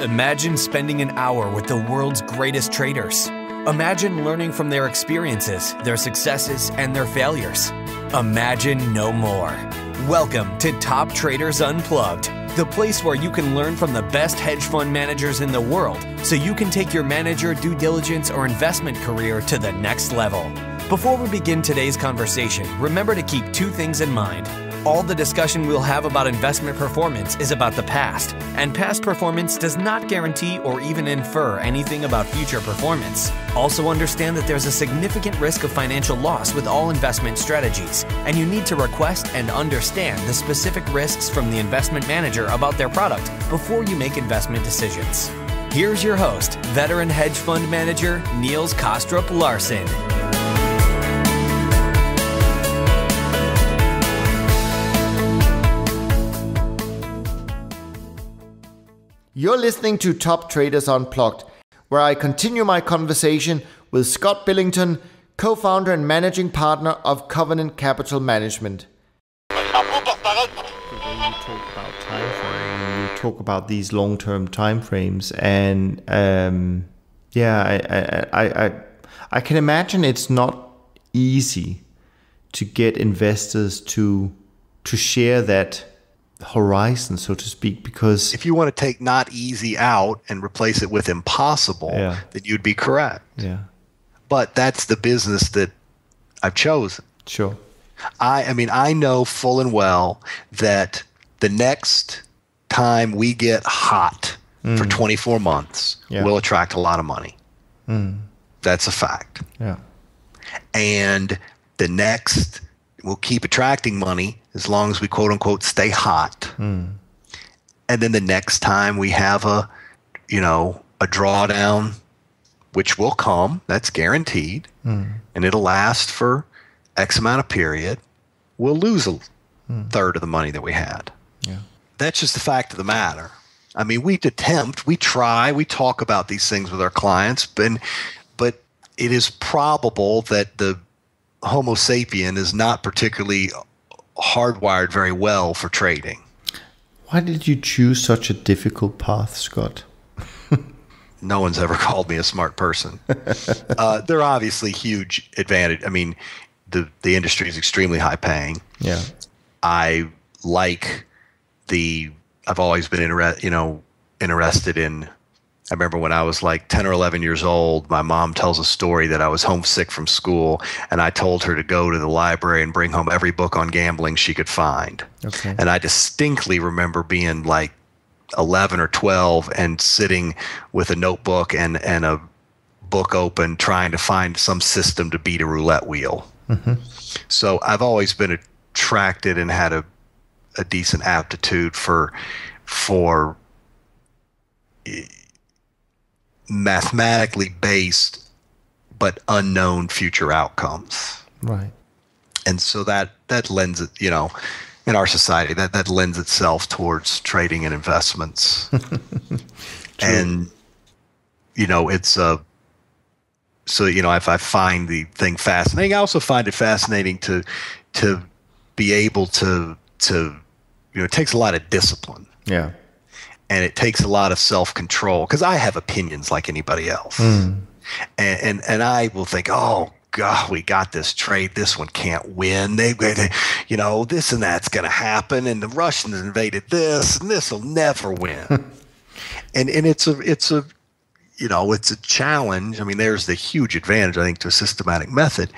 Imagine spending an hour with the world's greatest traders. Imagine learning from their experiences, their successes, and their failures. Imagine no more. Welcome to Top Traders Unplugged, the place where you can learn from the best hedge fund managers in the world so you can take your manager due diligence or investment career to the next level. Before we begin today's conversation, remember to keep two things in mind. All the discussion we'll have about investment performance is about the past, and past performance does not guarantee or even infer anything about future performance. Also, understand that there's a significant risk of financial loss with all investment strategies, and you need to request and understand the specific risks from the investment manager about their product before you make investment decisions. Here's your host, veteran hedge fund manager Niels Kaastrup Larsen. You're listening to Top Traders Unplugged, where I continue my conversation with Scot Billington, co founder and managing partner of Covenant Capital Management. you talk about you talk about these long term time frames, and um, yeah, I, I, I, I can imagine it's not easy to get investors to to share that horizon, so to speak, because if you want to take not easy out and replace it with impossible, Yeah. then you'd be correct. yeah, But that's the business that I've chosen. sure, I, I mean, I know full and well that the next time we get hot for mm. 24 months, Yeah. we'll attract a lot of money. Mm. That's a fact. yeah, And the next, we'll keep attracting money as long as we quote unquote stay hot. Hmm. And then the next time we have a, you know, a drawdown, which will come, that's guaranteed, hmm. and it'll last for X amount of period, we'll lose a hmm. third of the money that we had. yeah, That's just the fact of the matter. I mean, we attempt, we try, we talk about these things with our clients, but, but it is probable that the Homo sapien is not particularly hardwired very well for trading. Why did you choose such a difficult path, Scot? No one's ever called me a smart person. uh, they're obviously huge advantage. I mean, the the industry is extremely high paying. Yeah, I like the. I've always been interested, you know, interested in. I remember when I was like 10 or 11 years old, my mom tells a story that I was homesick from school, and I told her to go to the library and bring home every book on gambling she could find. Okay. And I distinctly remember being like 11 or 12 and sitting with a notebook and, and a book open trying to find some system to beat a roulette wheel. Mm-hmm. So I've always been attracted and had a, a decent aptitude for for mathematically based but unknown future outcomes. right. And so that that lends it, you know, in our society that that lends itself towards trading and investments. and you know, it's a so you know if I find the thing fascinating, I also find it fascinating to to be able to to you know it takes a lot of discipline Yeah, and it takes a lot of self control because I have opinions like anybody else, hmm. and, and and I will think, oh God, we got this trade. This one can't win. They, they you know, this and that's going to happen, and the Russians invaded this, and this will never win. and and it's a it's a you know it's a challenge. I mean, there's the huge advantage I think to a systematic method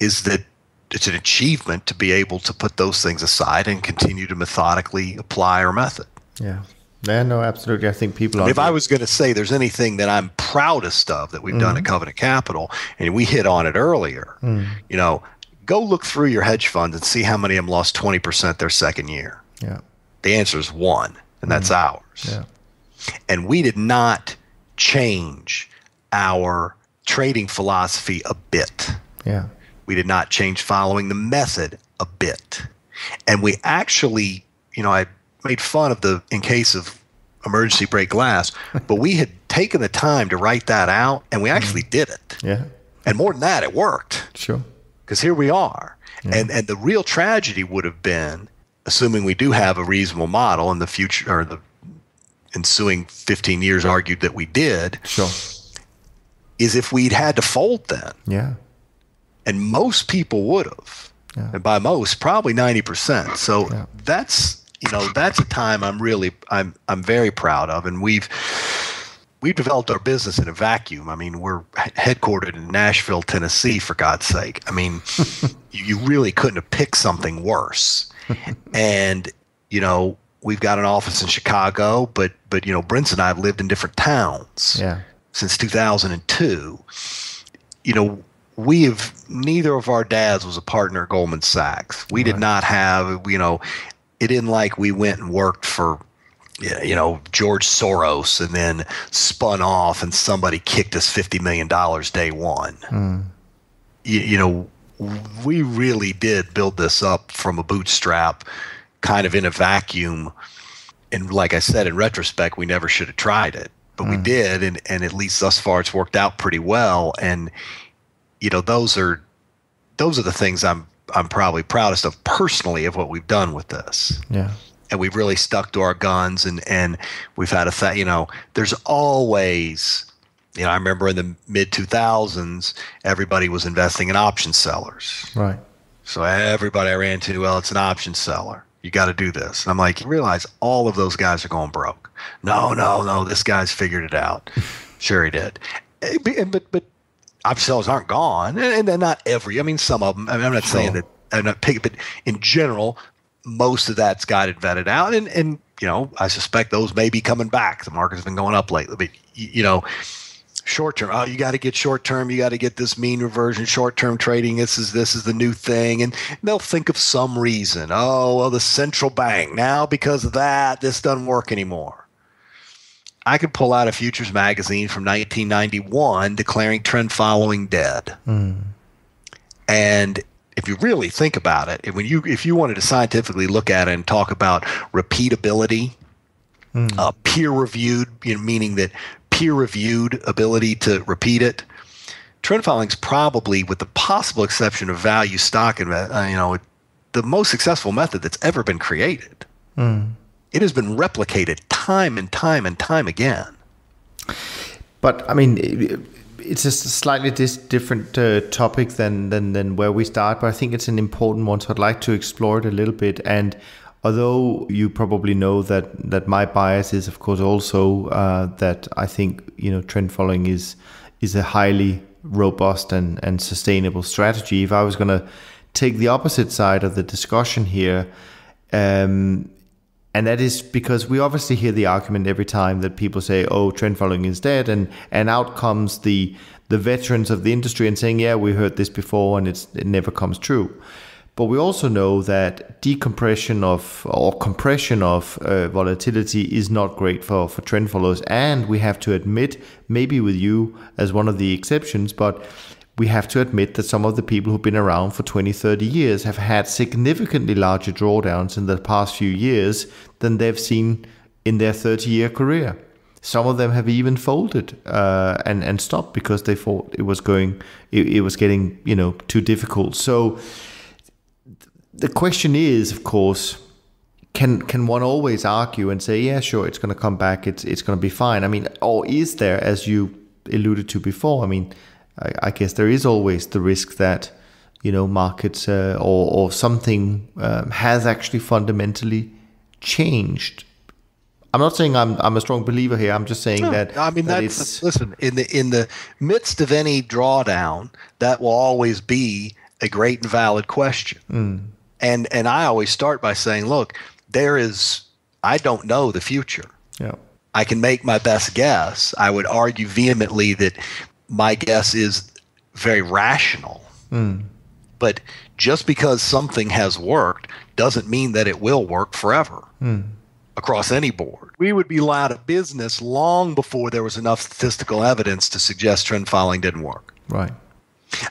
is that it's an achievement to be able to put those things aside and continue to methodically apply our method. yeah, yeah. No, absolutely. I think people are. If I was going to say there's anything that I'm proudest of that we've done at mm. Covenant Capital, and we hit on it earlier, mm. you know, go look through your hedge funds and see how many of them lost 20% their second year. yeah, The answer is one, and that's mm. ours. yeah, And we did not change our trading philosophy a bit yeah, we did not change following the method a bit. And we actually, you know, I made fun of the in case of emergency break glass, but we had taken the time to write that out and we actually mm. did it. yeah. And more than that, it worked Sure. because here we are. And and the real tragedy would have been assuming we do have a reasonable model in the future or the ensuing 15 years argued that we did Sure. is if we'd had to fold then. Yeah. And most people would have. Yeah. And by most, probably 90%. So Yeah. that's, you know, that's a time I'm really I'm I'm very proud of and we've we've developed our business in a vacuum. I mean, we're headquartered in Nashville, Tennessee for God's sake. I mean, you, you really couldn't have picked something worse. and, you know, we've got an office in Chicago, but but you know, Brent and I have lived in different towns Yeah. since 2002. You know, we have neither of our dads was a partner at Goldman Sachs. We did not have, you know, it isn't like we went and worked for you know, George Soros and then spun off and somebody kicked us $50 million day one. Hmm. You, you know, we really did build this up from a bootstrap kind of in a vacuum. And like I said, in retrospect, we never should have tried it, but we hmm. did. And, and at least thus far, it's worked out pretty well. And, you know, those are, those are the things I'm, I'm probably proudest of personally of what we've done with this. Yeah. and we've really stuck to our guns and and we've had a th- you know there's always you know i remember in the mid 2000s everybody was investing in option sellers. Right. so everybody i ran into well it's an option seller. You got to do this. And i'm like you realize all of those guys are going broke. No no no this guy's figured it out. Sure he did. Eh, but but, option aren't gone and, and they're not every i mean some of them I mean, i'm not saying that i'm not picking but in general most of that's got it vetted out and and you know i suspect those may be coming back. The market's been going up lately but you know short term oh you got to get short term you got to get this mean reversion short term trading this is this is the new thing and they'll think of some reason. Oh well the central bank now because of that this doesn't work anymore i could pull out a futures magazine from 1991 declaring trend following dead. And if you really think about it, when you if you wanted to scientifically look at it and talk about repeatability, uh, peer reviewed, you know, meaning that peer reviewed ability to repeat it, trend following is probably, with the possible exception of value stock, and uh, you know, the most successful method that's ever been created. It has been replicated time and time and time again. But I mean, it- it's a slightly dis- different uh, topic than, than than where we start, but I think it's an important one, so I'd like to explore it a little bit. And although you probably know that that my bias is, of course, also uh, that I think you know trend following is is a highly robust and and sustainable strategy. If I was going to take the opposite side of the discussion here. Um, and that is because we obviously hear the argument every time that people say, "Oh, trend following is dead," and and out comes the the veterans of the industry and saying, "Yeah, we heard this before, and it's it never comes true." But we also know that decompression of or compression of uh, volatility is not great for for trend followers, and we have to admit, maybe with you as one of the exceptions, but we have to admit that some of the people who've been around for 20, 30 years have had significantly larger drawdowns in the past few years than they've seen in their 30 year career. Some of them have even folded uh, and, and stopped because they thought it was going, it, it was getting, you know, too difficult. So the question is, of course, can can one always argue and say, yeah, sure, it's going to come back, it's it's going to be fine? I mean, or is there, as you alluded to before? I mean, I, I guess there is always the risk that you know markets uh, or or something um, has actually fundamentally changed. I'm not saying I'm I'm a strong believer here. I'm just saying that I mean, that that's listen in the in the midst of any drawdown, that will always be a great and valid question. And and I always start by saying, look, there is I don't know the future. yeah I can make my best guess. I would argue vehemently that my guess is very rational. Hmm. But just because something has worked doesn't mean that it will work forever hmm. across any board. We would be out of business long before there was enough statistical evidence to suggest trend following didn't work. right.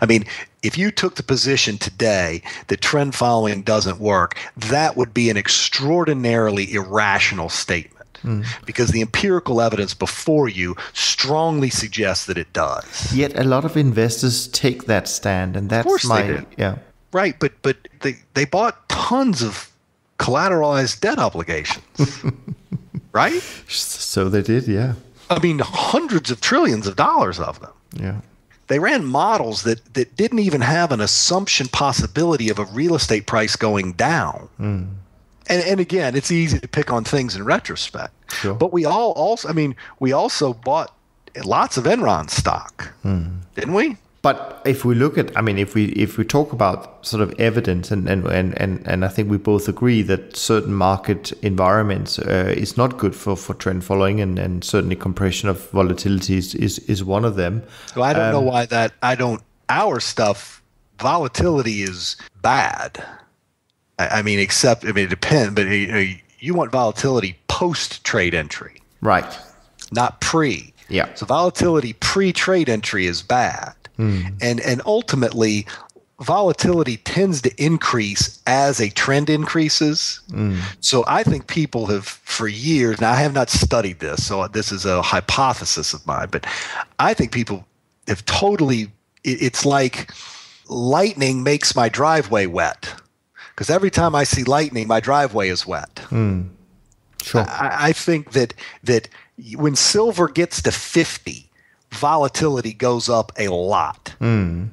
I mean, if you took the position today that trend following doesn't work, that would be an extraordinarily irrational statement because the empirical evidence before you strongly suggests that it does. Yet a lot of investors take that stand, and that's my yeah. Right, but but they they bought tons of collateralized debt obligations. right? So they did, yeah. I mean, hundreds of trillions of dollars of them. Yeah. They ran models that, that didn't even have an assumption possibility of a real estate price going down. Mm. And, and again, it's easy to pick on things in retrospect. Sure. But we all also, I mean, we also bought lots of Enron stock, mm. didn't we? But if we look at, I mean, if we if we talk about sort of evidence, and and and and, and I think we both agree that certain market environments uh, is not good for, for trend following, and, and certainly compression of volatility is, is, is one of them. So I don't um, know why that I don't. Our stuff volatility is bad. I, I mean, except I mean, it depends. But you, know, you want volatility post trade entry, right? Not pre. Yeah. So volatility pre trade entry is bad. Mm. And and ultimately volatility tends to increase as a trend increases. Mm. So I think people have for years, now I have not studied this, so this is a hypothesis of mine, but I think people have totally it's like lightning makes my driveway wet. Because every time I see lightning, my driveway is wet. Mm. Sure. I, I think that that when silver gets to 50, volatility goes up a lot. Mm.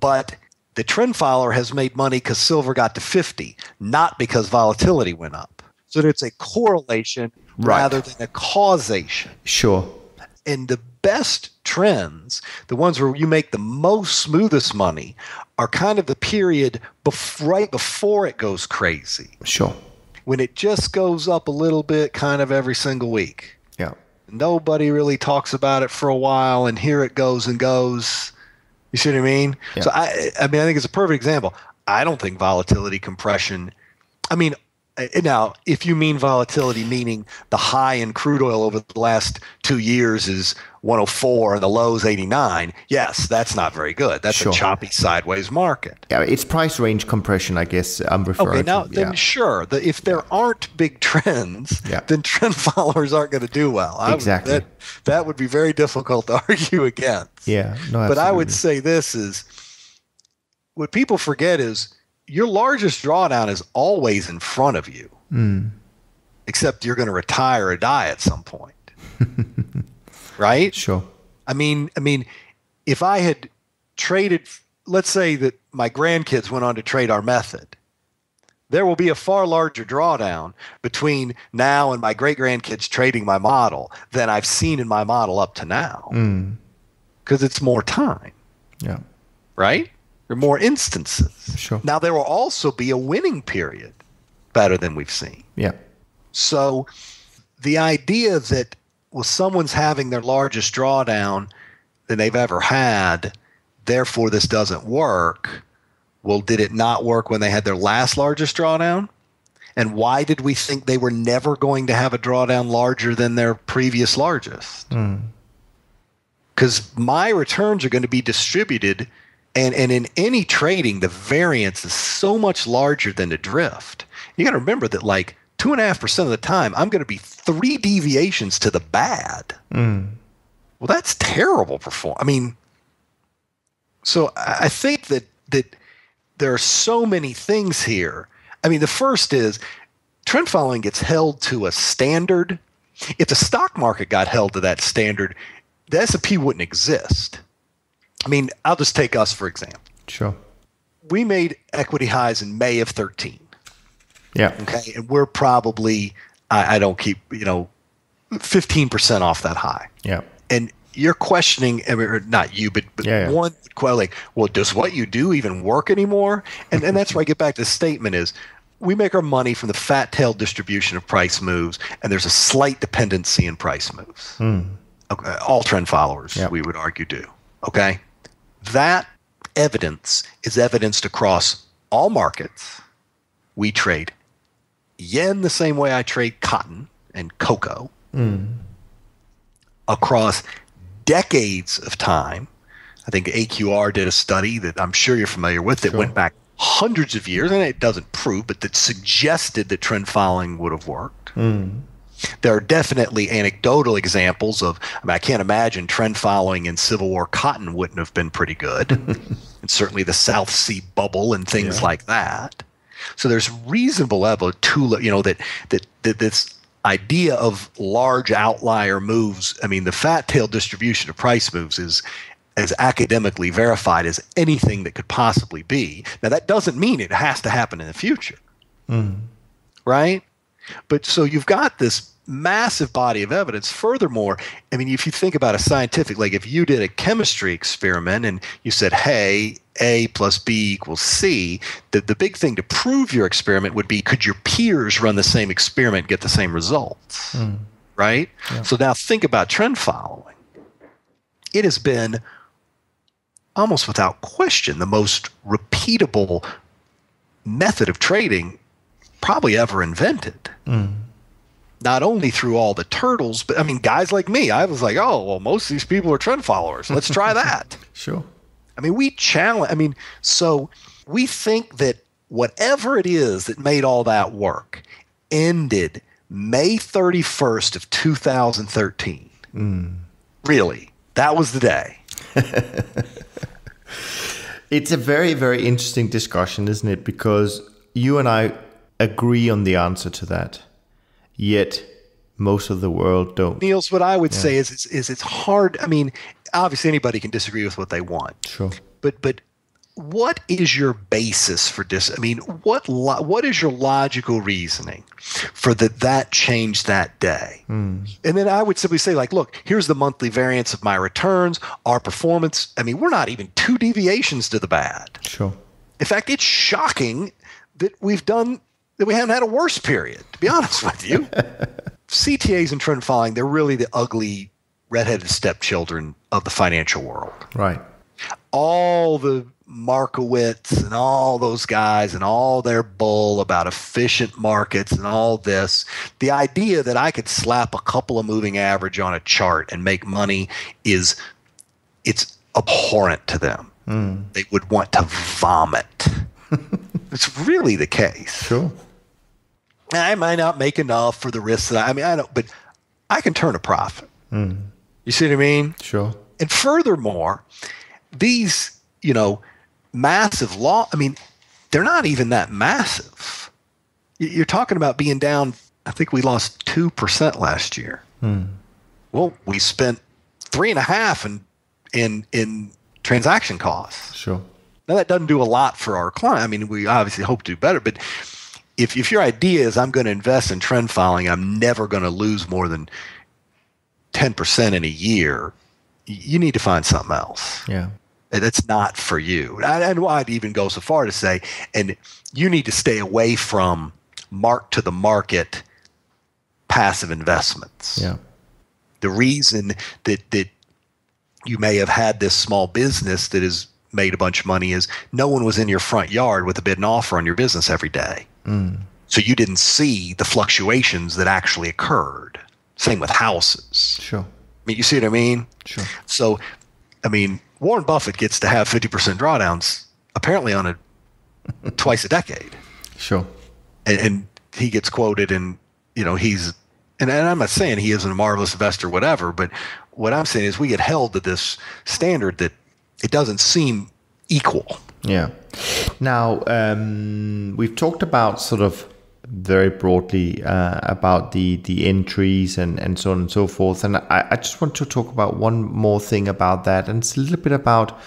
But the trend follower has made money because silver got to 50, not because volatility went up. So it's a correlation right. rather than a causation. Sure. And the best trends, the ones where you make the most smoothest money, are kind of the period bef- right before it goes crazy. Sure. When it just goes up a little bit kind of every single week. Yeah nobody really talks about it for a while, and here it goes and goes. You see what I mean? Yeah. So I, I mean, I think it's a perfect example. I don't think volatility compression. I mean, uh, now, if you mean volatility, meaning the high in crude oil over the last two years is 104 and the low is 89, yes, that's not very good. That's sure. a choppy sideways market. Yeah, it's price range compression, I guess I'm referring okay, now, to. then yeah. sure. The, if there aren't big trends, yeah. then trend followers aren't going to do well. Exactly. Would, that, that would be very difficult to argue against. Yeah, no, absolutely. But I would say this is what people forget is your largest drawdown is always in front of you, mm. except you're going to retire or die at some point, right? Sure. I mean, I mean, if I had traded, let's say that my grandkids went on to trade our method, there will be a far larger drawdown between now and my great grandkids trading my model than I've seen in my model up to now, because mm. it's more time. Yeah. Right. There are more instances. Sure. Now there will also be a winning period better than we've seen. Yeah. So the idea that well someone's having their largest drawdown than they've ever had, therefore this doesn't work. Well, did it not work when they had their last largest drawdown? And why did we think they were never going to have a drawdown larger than their previous largest? Because mm. my returns are going to be distributed and and in any trading, the variance is so much larger than the drift. You got to remember that like two and a half percent of the time, I'm going to be three deviations to the bad. Mm. Well, that's terrible perform. I mean, so I think that that there are so many things here. I mean, the first is trend following gets held to a standard. If the stock market got held to that standard, the S&P wouldn't exist. I mean, I'll just take us for example. Sure. We made equity highs in May of 13. Yeah. Okay. And we're probably, I, I don't keep, you know, 15% off that high. Yeah. And you're questioning, or not you, but, but yeah, yeah. one, like, well, does what you do even work anymore? And, and that's where I get back to the statement is we make our money from the fat tail distribution of price moves, and there's a slight dependency in price moves. Mm. Okay, all trend followers, yep. we would argue, do. Okay. That evidence is evidenced across all markets. We trade yen the same way I trade cotton and cocoa mm. across decades of time. I think AQR did a study that I'm sure you're familiar with that sure. went back hundreds of years, and it doesn't prove, but that suggested that trend following would have worked. Mm there are definitely anecdotal examples of I, mean, I can't imagine trend following in Civil War cotton wouldn't have been pretty good. and certainly the South Sea bubble and things yeah. like that. So there's reasonable level to you know that that that this idea of large outlier moves, I mean, the fat tail distribution of price moves is as academically verified as anything that could possibly be. Now, that doesn't mean it has to happen in the future, mm. right? But so you've got this massive body of evidence. Furthermore, I mean, if you think about a scientific, like if you did a chemistry experiment and you said, hey, A plus B equals C, the, the big thing to prove your experiment would be could your peers run the same experiment get the same results? Mm. Right? Yeah. So now think about trend following. It has been almost without question the most repeatable method of trading probably ever invented. Mm not only through all the turtles, but I mean, guys like me, I was like, oh, well, most of these people are trend followers. Let's try that. sure. I mean, we challenge, I mean, so we think that whatever it is that made all that work ended May 31st of 2013. Mm. Really, that was the day. it's a very, very interesting discussion, isn't it? Because you and I agree on the answer to that yet most of the world don't. Niels, what I would yeah. say is, is, is it's hard. I mean, obviously anybody can disagree with what they want. Sure. But but what is your basis for dis? I mean, what lo- what is your logical reasoning for that that changed that day? Mm. And then I would simply say, like, look, here's the monthly variance of my returns, our performance. I mean, we're not even two deviations to the bad. Sure. In fact, it's shocking that we've done that we haven't had a worse period, to be honest with you. CTAs and trend following, they're really the ugly redheaded stepchildren of the financial world. Right. All the Markowitz and all those guys and all their bull about efficient markets and all this. The idea that I could slap a couple of moving average on a chart and make money is it's abhorrent to them. Mm. They would want to vomit. it's really the case. Sure. I might not make enough for the risks that I, I mean, I don't, but I can turn a profit. Mm. You see what I mean? Sure. And furthermore, these, you know, massive law, I mean, they're not even that massive. You're talking about being down, I think we lost 2% last year. Mm. Well, we spent three and a half in, in, in transaction costs. Sure. Now that doesn't do a lot for our client. I mean, we obviously hope to do better, but if, if your idea is I'm going to invest in trend following, I'm never going to lose more than 10% in a year, you need to find something else. Yeah. That's not for you. And I'd even go so far to say, and you need to stay away from mark to the market passive investments. Yeah. The reason that that you may have had this small business that has made a bunch of money is no one was in your front yard with a bid and offer on your business every day. Mm. So you didn't see the fluctuations that actually occurred. Same with houses. Sure. I mean, you see what I mean? Sure. So, I mean, Warren Buffett gets to have 50% drawdowns apparently on a twice a decade. Sure. And, and, he gets quoted and, you know, he's, and, and I'm not saying he isn't a marvelous investor, whatever, but what I'm saying is we get held to this standard that it doesn't seem equal. Yeah. Now, um, we've talked about sort of very broadly uh, about the the entries and and so on and so forth, and I, I just want to talk about one more thing about that, and it's a little bit about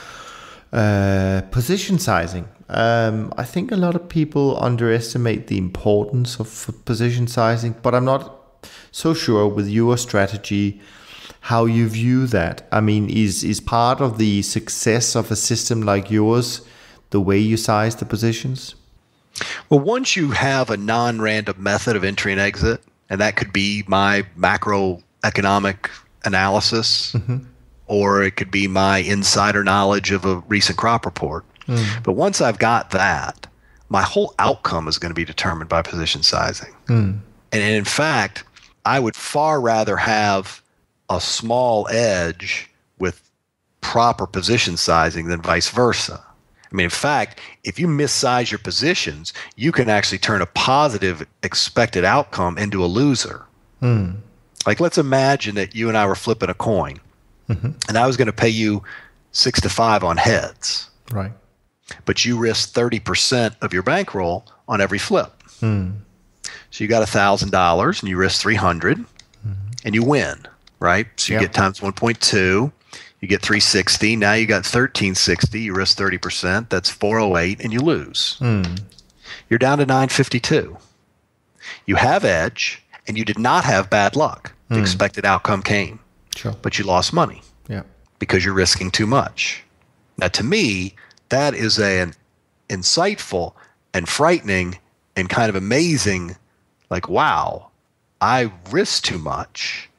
uh, position sizing. Um, I think a lot of people underestimate the importance of position sizing, but I'm not so sure with your strategy how you view that. I mean, is is part of the success of a system like yours the way you size the positions? Well, once you have a non-random method of entry and exit, and that could be my macroeconomic analysis, mm-hmm. or it could be my insider knowledge of a recent crop report. Mm. But once I've got that, my whole outcome is going to be determined by position sizing. Mm. And in fact, I would far rather have a small edge with proper position sizing than vice versa. I mean, in fact, if you missize your positions, you can actually turn a positive expected outcome into a loser. Hmm. Like, let's imagine that you and I were flipping a coin, mm-hmm. and I was going to pay you six to five on heads. Right. But you risk 30% of your bankroll on every flip. Hmm. So you got a thousand dollars and you risk 300 and you win, right? So you Yep. get times 1.2, you get 360. Now you got 1360. You risk 30%. That's 408 and you lose. Hmm. You're down to 952. You have edge and you did not have bad luck. The hmm. expected outcome came, Sure. but you lost money Yeah. because you're risking too much. Now, to me, that is an insightful and frightening and kind of amazing, like, wow, I risked too much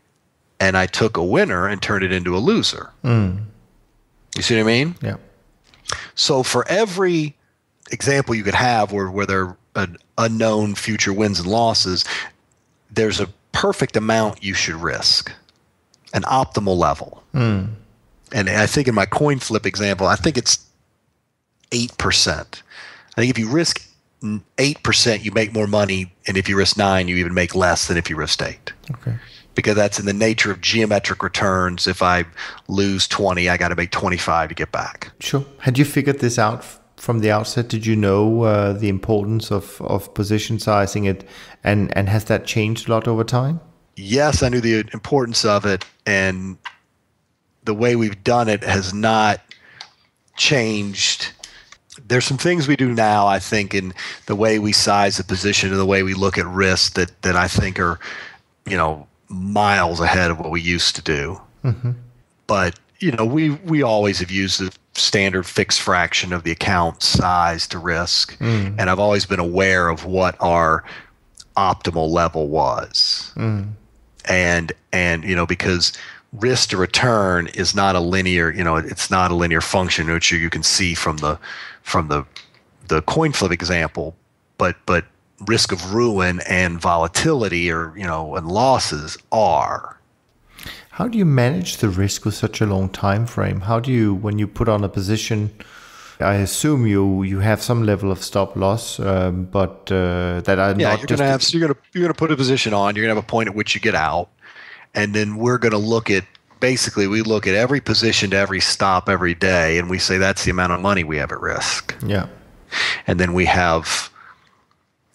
and I took a winner and turned it into a loser. Hmm. You see what I mean? Yeah. So for every example you could have where, where there are an unknown future wins and losses, there's a perfect amount you should risk, an optimal level. Hmm. And I think in my coin flip example, I think it's 8%. I think if you risk 8%, you make more money. And if you risk 9 you even make less than if you risk 8 Okay. Because that's in the nature of geometric returns. If I lose 20, I got to make 25 to get back. Sure. Had you figured this out from the outset? Did you know uh, the importance of, of position sizing it, and and has that changed a lot over time? yes, I knew the importance of it, and the way we've done it has not changed. There's some things we do now, I think, in the way we size the position and the way we look at risk that that I think are, you know, miles ahead of what we used to do. Mm-hmm. But you know, we we always have used the standard fixed fraction of the account size to risk, mm. and I've always been aware of what our optimal level was. Mm. And and you know because risk to return is not a linear you know it's not a linear function which you can see from the from the the coin flip example. But but risk of ruin and volatility or you know and losses are. How do you manage the risk with such a long time frame? How do you, when you put on a position, I assume you you have some level of stop loss, um, but uh, that are yeah not you're just gonna have so you're gonna you're gonna put a position on you're gonna have a point at which you get out and then we're gonna look at basically we look at every position to every stop every day and we say that's the amount of money we have at risk. Yeah. And then we have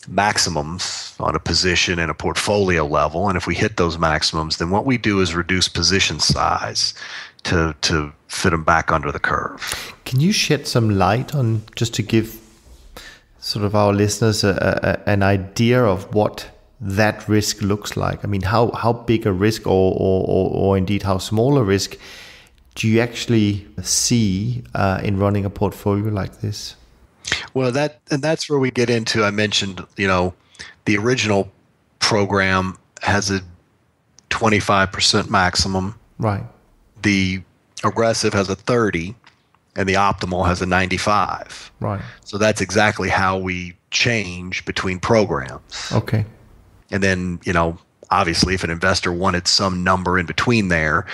maximums on a position and a portfolio level and if we hit those maximums then what we do is reduce position size to to fit them back under the curve Can you shed some light on just to give sort of our listeners a, a, an idea of what that risk looks like? I mean, how, how big a risk or, or, or, or indeed how small a risk do you actually see uh, in running a portfolio like this? Well, that and that's where we get into. I mentioned, you know, the original program has a 25% maximum. Right. The aggressive has a 30, and the optimal has a 95. Right. So that's exactly how we change between programs. Okay. And then, you know, obviously, if an investor wanted some number in between there,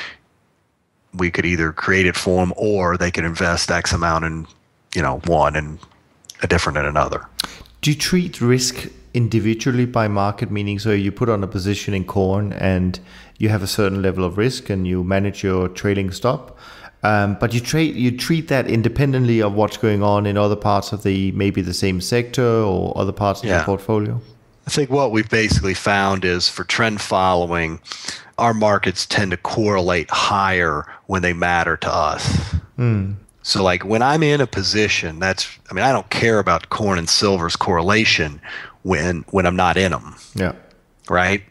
we could either create it for them or they could invest X amount in, you know, one and different in another. Do you treat risk individually by market, meaning so you put on a position in corn and you have a certain level of risk and you manage your trailing stop, um, but you trade you treat that independently of what's going on in other parts of the maybe the same sector or other parts of Yeah. the portfolio. I think what we've basically found is for trend following, our markets tend to correlate higher when they matter to us. So, like when I'm in a position, that's I mean, I don't care about corn and silver's correlation when when I'm not in them, Yeah. right?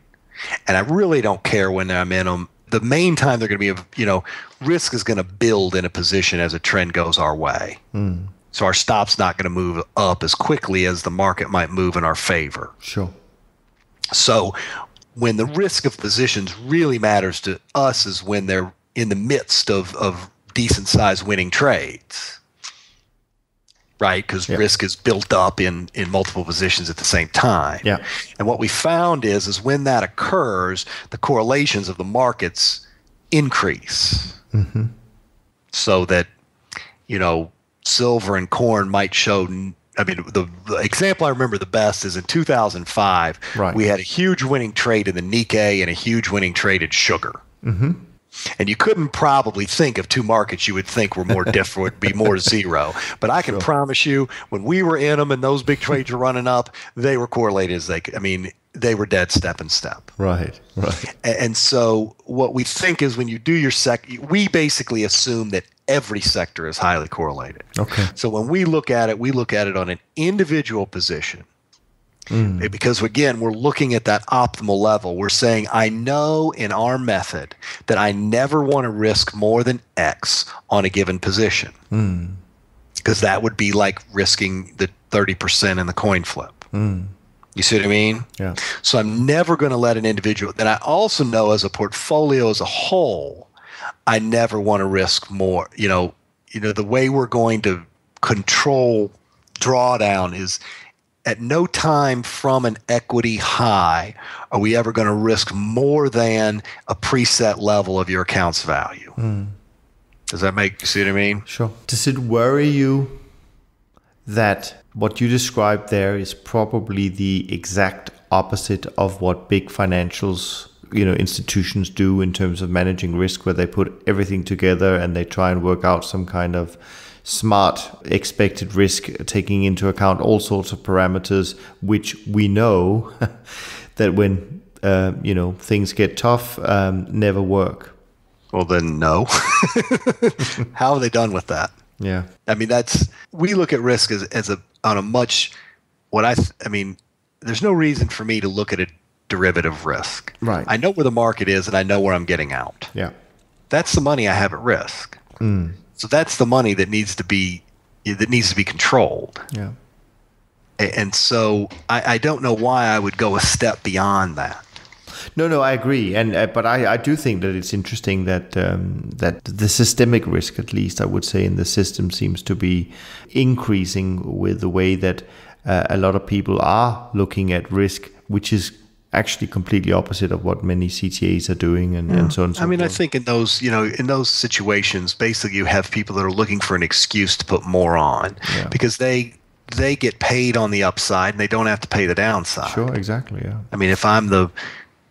And I really don't care when I'm in them. The main time they're going to be, you know, risk is going to build in a position as a trend goes our way. Hmm. So our stop's not going to move up as quickly as the market might move in our favor. Sure. So when the risk of positions really matters to us is when they're in the midst of, of decent sized winning trades. Right? Because Yeah. risk is built up in, in multiple positions at the same time. Yeah. And what we found is is when that occurs, the correlations of the markets increase. So that, you know, silver and corn might show. n- I mean, the, the example I remember the best is in 2005. Right. We had a huge winning trade in the Nikkei and a huge winning trade in sugar. Mm-hmm. And you couldn't probably think of two markets you would think were more different, would be more zero. But I can promise you, when we were in them and those big trades were running up, they were correlated as they could. I mean, they were dead step and step. Right, right. And so what we think is when you do your sec, we basically assume that every sector is highly correlated. Okay. So when we look at it, we look at it on an individual position. Mm. Because again, we're looking at that optimal level. We're saying, I know in our method that I never want to risk more than X on a given position. Because mm. that would be like risking the 30% in the coin flip. Mm. You see what I mean? Yeah. So I'm never going to let an individual. And I also know as a portfolio as a whole, I never want to risk more. You know, you know the way we're going to control drawdown is at no time from an equity high are we ever going to risk more than a preset level of your account's value. Mm. Does that make see what I mean? Sure. Does it worry you that what you described there is probably the exact opposite of what big financials you know institutions do in terms of managing risk where they put everything together and they try and work out some kind of smart expected risk taking into account all sorts of parameters which we know that when uh, you know things get tough um, never work. Well then no. How are they done with that? Yeah. I mean that's we look at risk as, as a on a much what i i mean there's no reason for me to look at a derivative risk. Right. I know where the market is and i know where i'm getting out. Yeah. That's the money i have at risk. Mm. So that's the money that needs to be that needs to be controlled. Yeah. And so I, I don't know why i would go a step beyond that. No, no, I agree, and uh, but I, I do think that it's interesting that um, that the systemic risk, at least I would say, in the system seems to be increasing with the way that uh, a lot of people are looking at risk, which is actually completely opposite of what many CTAs are doing and, yeah. and so on. And so I mean, forth. I think in those, you know, in those situations, basically you have people that are looking for an excuse to put more on yeah. because they they get paid on the upside and they don't have to pay the downside. Sure, exactly. Yeah. I mean, if I'm the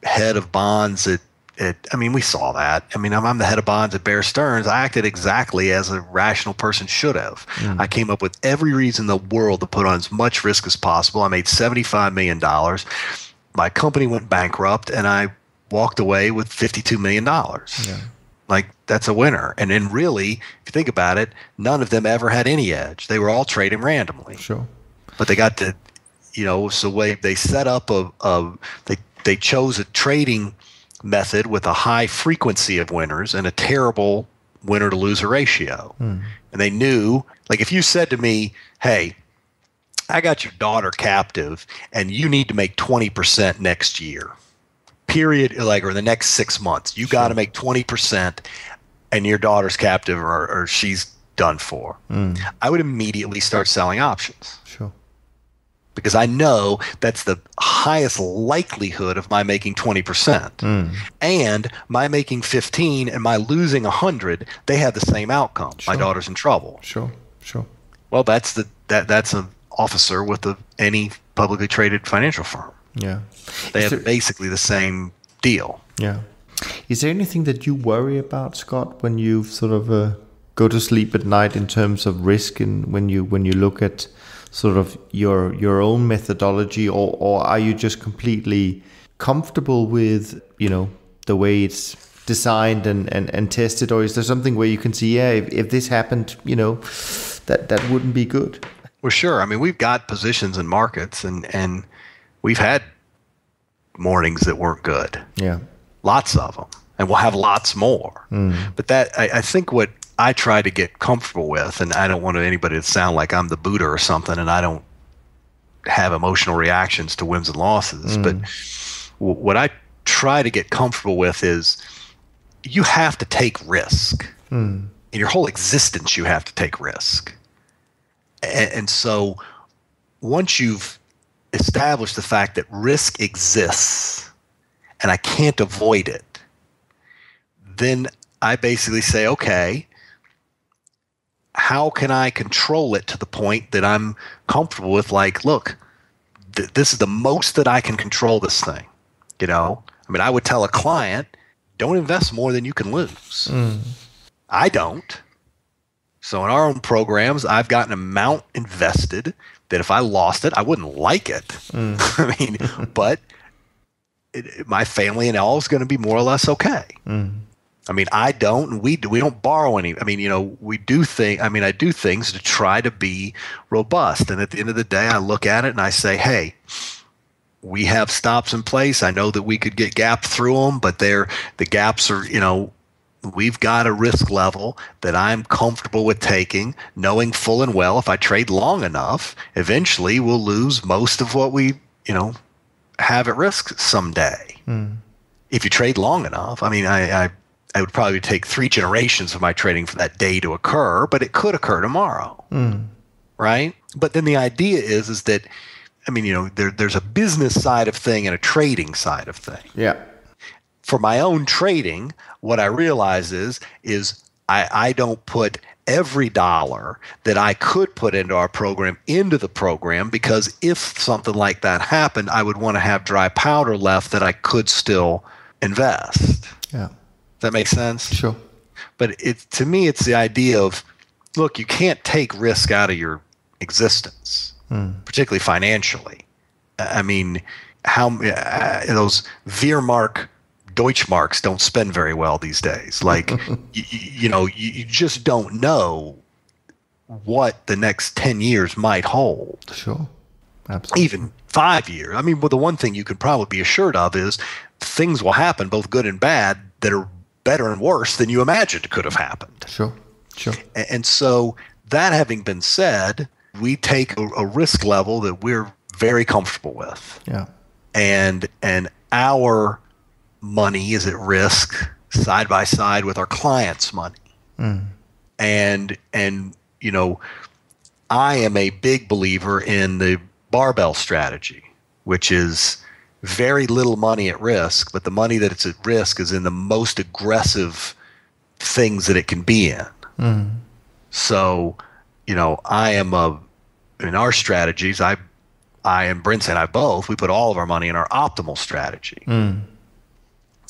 head of bonds at, at I mean, we saw that. I mean, I'm, I'm the head of bonds at Bear Stearns. I acted exactly as a rational person should have. Mm. I came up with every reason in the world to put on as much risk as possible. I made $75 million. My company went bankrupt and I walked away with $52 million. Yeah. Like, that's a winner. And then, really, if you think about it, none of them ever had any edge. They were all trading randomly. Sure. But they got to, you know, so way they set up a, a they they chose a trading method with a high frequency of winners and a terrible winner to loser ratio. Mm. And they knew, like, if you said to me, hey, I got your daughter captive and you need to make 20% next year, period, like, or the next six months, you sure. got to make 20% and your daughter's captive or, or she's done for. Mm. I would immediately start selling options Sure. because I know that's the highest likelihood of my making 20%. Mm. And my making 15 and my losing 100, they have the same outcome. Sure. My daughter's in trouble. Sure. Sure. Well, that's the that that's an officer with a, any publicly traded financial firm. Yeah. They Is have basically the same deal. Yeah. Is there anything that you worry about, Scot, when you sort of uh, go to sleep at night in terms of risk, and when you when you look at sort of your your own methodology, or or are you just completely comfortable with you know the way it's designed and, and, and tested, or is there something where you can see, yeah, if, if this happened, you know, that that wouldn't be good? Well, sure. I mean, we've got positions in markets, and and we've had mornings that weren't good. Yeah. lots of them, and we'll have lots more. Hmm. But that I, I think what I try to get comfortable with, and I don't want anybody to sound like I'm the Buddha or something, and I don't have emotional reactions to wins and losses. But hmm. w- what I try to get comfortable with is you have to take risk hmm. in your whole existence. You have to take risk, and, and so once you've established the fact that risk exists and I can't avoid it, then I basically say, okay, how can I control it to the point that I'm comfortable with? Like, look, th- this is the most that I can control this thing. You know, I mean, I would tell a client, don't invest more than you can lose. Mm. I don't. So in our own programs, I've got an amount invested that if I lost it, I wouldn't like it. I mean, but it, my family and all is going to be more or less okay. Mm. I mean, I don't, and we we don't borrow any. I mean, you know, we do think. I mean, I do things to try to be robust. And at the end of the day, I look at it and I say, hey, we have stops in place. I know that we could get gapped through them, but they're the gaps are, you know, we've got a risk level that I'm comfortable with taking, knowing full and well if I trade long enough, eventually we'll lose most of what we, you know, have at risk someday. Mm. If you trade long enough, I mean, I, I I would probably take three generations of my trading for that day to occur, but it could occur tomorrow. Mm. Right? But then the idea is is that I mean, you know, there, there's a business side of thing and a trading side of thing. Yeah. For my own trading, what I realize is is I, I don't put every dollar that I could put into our program into the program because if something like that happened, I would want to have dry powder left that I could still invest. Yeah. That makes sense? Sure. But it to me it's the idea of look, you can't take risk out of your existence, particularly financially. I mean, how uh, those Weimar Deutschmarks don't spend very well these days. Like, you, you know, you, you just don't know what the next 10 years might hold Sure. Absolutely. even five years. I mean, well, the one thing you can probably be assured of is things will happen, both good and bad, that are better and worse than you imagined could have happened. Sure. Sure. A- And so, that having been said, we take a, a risk level that we're very comfortable with, Yeah. and and our money? Is at risk? Side by side with our clients' money, hmm. and and you know, I am a big believer in the barbell strategy, which is very little money at risk, but the money that it's at risk is in the most aggressive things that it can be in. Hmm. So, you know, I am a in our strategies, I I and Brent and I both, we put all of our money in our optimal strategy. Hmm.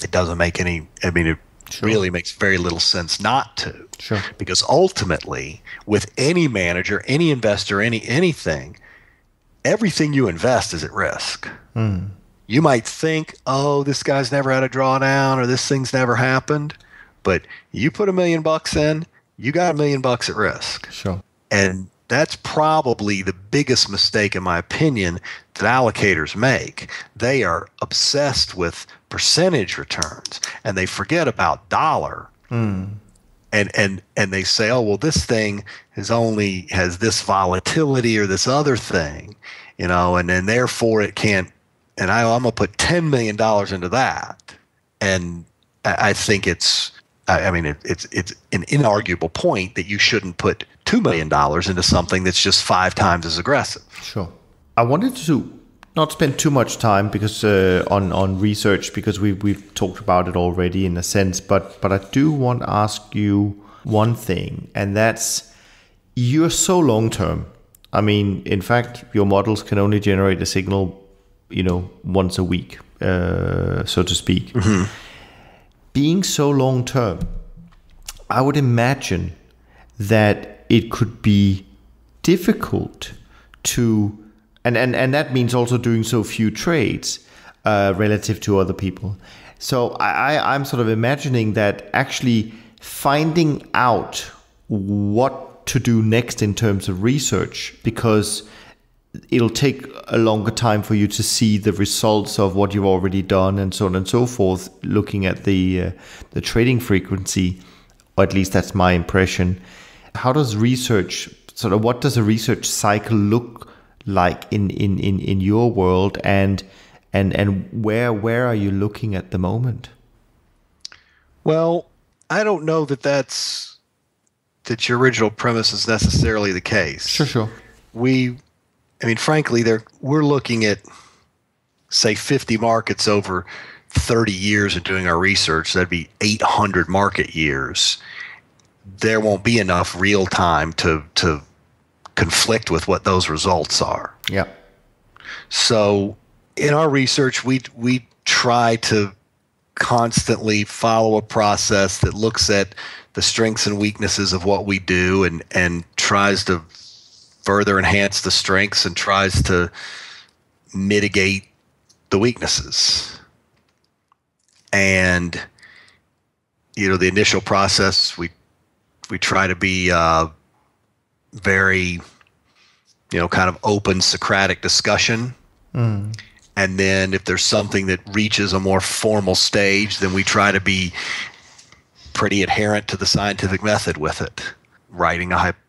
It doesn't make any I mean it really makes very little sense not to. Sure. Because ultimately, with any manager, any investor, any anything, everything you invest is at risk. Hmm. You might think, oh, this guy's never had a drawdown or this thing's never happened. But you put a million bucks in, you got a million bucks at risk. Sure. And that's probably the biggest mistake, in my opinion, that allocators make. They are obsessed with percentage returns and they forget about dollar. Hmm. And, and and they say, oh well, this thing is only has this volatility or this other thing, you know, and then therefore it can't. And I, I'm gonna put ten million dollars into that, and I, I think it's I mean, it, it's it's an inarguable point that you shouldn't put two million dollars into something that's just five times as aggressive. Sure. I wanted to not spend too much time because uh, on on research because we we've talked about it already in a sense, but but I do want to ask you one thing, and that's you're so long term. I mean, in fact, your models can only generate a signal, you know, once a week, uh, so to speak. Being so long term, I would imagine that it could be difficult to and and, and that means also doing so few trades uh, relative to other people. So I, I i'm sort of imagining that actually finding out what to do next in terms of research because it'll take a longer time for you to see the results of what you've already done and so on and so forth looking at the uh, the trading frequency or at least that's my impression. How does research sort of what does a research cycle look like in in in, in your world and and and where where are you looking at the moment? Well, I don't know that that's that your original premise is necessarily the case. Sure sure. We i mean frankly there we're looking at say 50 markets over 30 years of doing our research. That'd be 800 market years. There won't be enough real time to to conflict with what those results are. Yeah so in our research, we we try to constantly follow a process that looks at the strengths and weaknesses of what we do and and tries to further enhance the strengths and tries to mitigate the weaknesses. and you know the initial process we we try to be uh, very you know kind of open Socratic discussion. And then if there's something that reaches a more formal stage, then we try to be pretty adherent to the scientific method with it, writing a hypothesis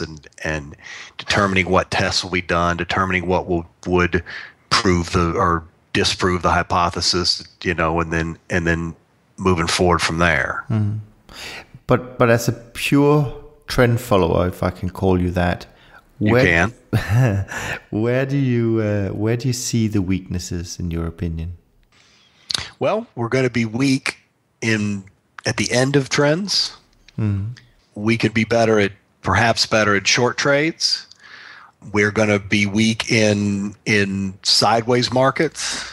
and and determining what tests will be done, determining what will would prove the or disprove the hypothesis, you know, and then and then moving forward from there. But but as a pure trend follower, if I can call you that, You can. where do you uh, where do you see the weaknesses in your opinion? Well, we're going to be weak in at the end of trends. We could be better at perhaps better at short trades. We're going to be weak in in sideways markets.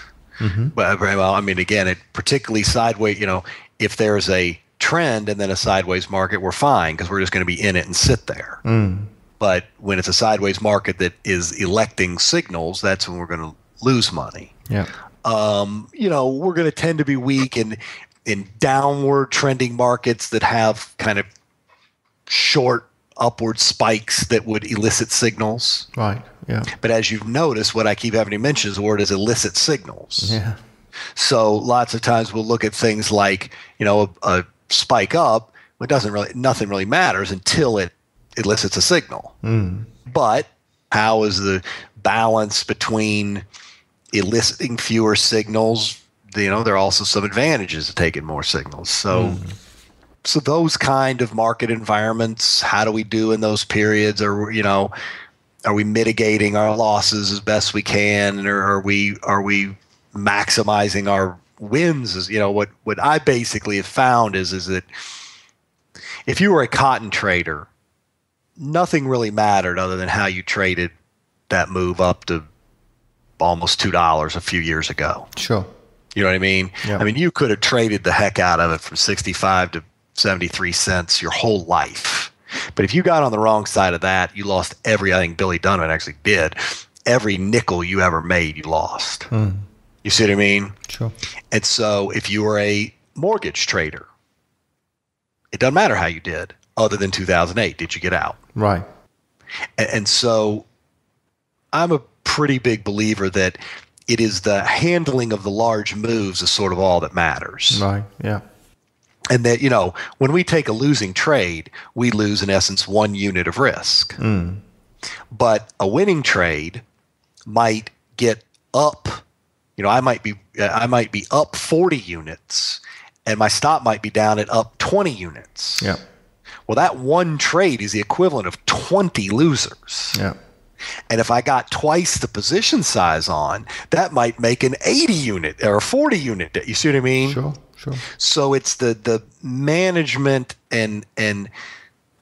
But very well, I mean, again, it particularly sideways. You know, if there's a trend and then a sideways market, we're fine because we're just going to be in it and sit there. But when it's a sideways market that is electing signals, that's when we're going to lose money Yeah. um, you know, we're going to tend to be weak in in downward trending markets that have kind of short upward spikes that would elicit signals. Right. Yeah. But as you've noticed, what I keep having to mention is the word is elicit signals. Yeah. So lots of times we'll look at things like, you know, a, a spike up, it doesn't really nothing really matters until it elicits a signal. Hmm. But how is the balance between eliciting fewer signals? You know, there are also some advantages to taking more signals. So hmm. So those kind of market environments, how do we do in those periods? Or you know, are we mitigating our losses as best we can, or are we are we maximizing our wins? Is you know what what I basically have found is is that if you were a cotton trader, nothing really mattered other than how you traded that move up to almost two dollars a few years ago. Sure. You know what I mean? Yeah. I mean, you could have traded the heck out of it from 65 to 73 cents your whole life. But if you got on the wrong side of that, you lost every, I think Billy Dunham actually did, every nickel you ever made, you lost. Hmm. You see what I mean? Sure. And so if you were a mortgage trader, it doesn't matter how you did, other than 2008. Did you get out? Right. And, and so I'm a pretty big believer that it is the handling of the large moves is sort of all that matters. Right. Yeah. And that, you know, when we take a losing trade, we lose in essence one unit of risk. Hmm. But a winning trade might get up, you know, I might be I might be up 40 units and my stop might be down at up 20 units. Yeah. Well, that one trade is the equivalent of 20 losers. Yeah. And if I got twice the position size on, that might make an 80 unit or a 40 unit. You see what I mean? Sure. Sure. So it's the the management and and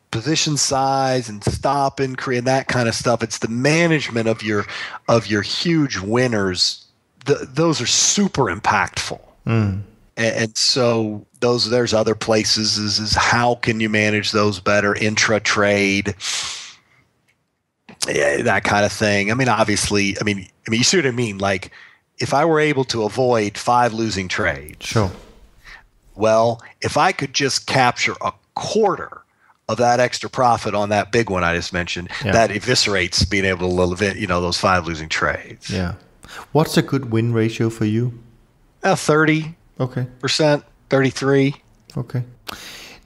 position size and stop and create that kind of stuff. It's the management of your of your huge winners. Th those are super impactful. Mm. And, and so those there's other places is, is how can you manage those better intra trade yeah, that kind of thing. I mean, obviously, I mean, I mean, you see what I mean? Like, if I were able to avoid five losing trades, Sure. Well, if I could just capture a quarter of that extra profit on that big one I just mentioned, Yeah. that eviscerates being able to live, you know, those five losing trades. Yeah. What's a good win ratio for you? Uh, 30. Okay. Percent, 33. Okay.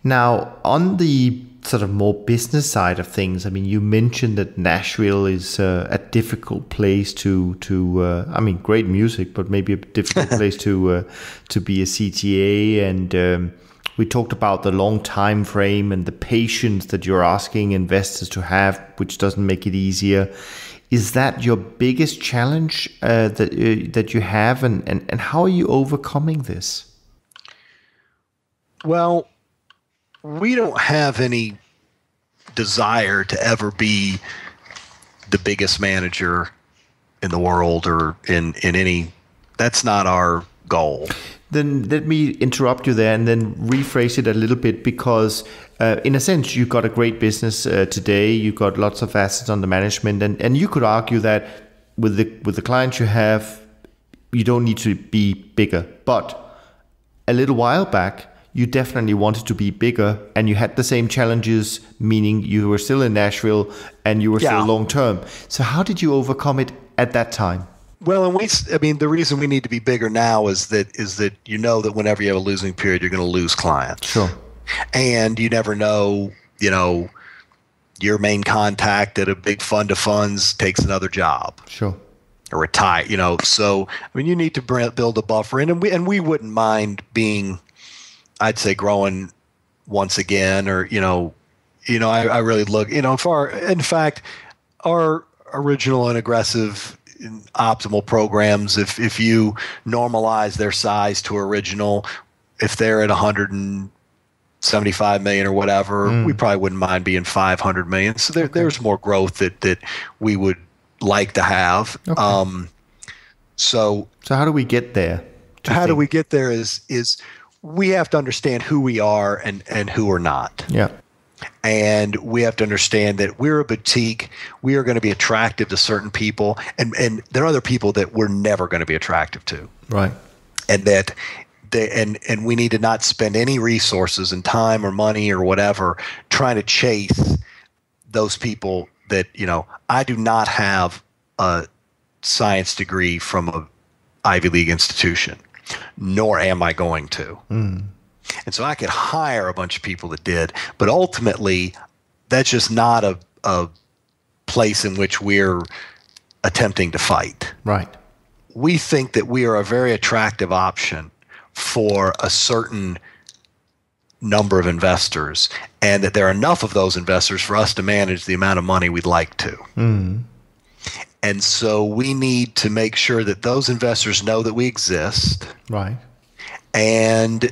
Now, on the sort of more business side of things, I mean, you mentioned that Nashville is uh, a difficult place to to. Uh, I mean, great music, but maybe a difficult place to uh, to be a CTA. And um, we talked about the long time frame and the patience that you're asking investors to have, which doesn't make it easier. Is that your biggest challenge uh, that uh, that you have, and, and and how are you overcoming this? Well, we don't have any desire to ever be the biggest manager in the world or in, in any, that's not our goal. Then let me interrupt you there and then rephrase it a little bit because, uh, in a sense, you've got a great business uh, today. you've got lots of assets under management, and, and you could argue that with the with the clients you have, you don't need to be bigger. But a little while back, you definitely wanted to be bigger and you had the same challenges, meaning you were still in Nashville and you were Yeah. still long term. So, how did you overcome it at that time? Well, and we, I mean, the reason we need to be bigger now is that is that you know that whenever you have a losing period, you're going to lose clients. Sure. and you never know, you know, your main contact at a big fund of funds takes another job Sure. or retire, you know. So, I mean, you need to build a buffer and we and we wouldn't mind being, I'd say, growing once again, or you know, you know, I, I really look, you know, for in fact, our original and aggressive optimal programs, if if you normalize their size to original, if they're at 175 million or whatever, we probably wouldn't mind being 500 million. So there, there's more growth that that we would like to have. Um, so So, how do we get there? do how do we get there? Is is we have to understand who we are and and who we're not Yeah. and we have to understand that we're a boutique. We are going to be attractive to certain people, and and there are other people that we're never going to be attractive to, Right. and that they and and we need to not spend any resources and time or money or whatever trying to chase those people that you know. I do not have a science degree from a Ivy League institution, nor am I going to. And so I could hire a bunch of people that did, but ultimately, that's just not a, a place in which we're attempting to fight. Right. We think that we are a very attractive option for a certain number of investors, and that there are enough of those investors for us to manage the amount of money we'd like to. Hmm. And so we need to make sure that those investors know that we exist. Right. and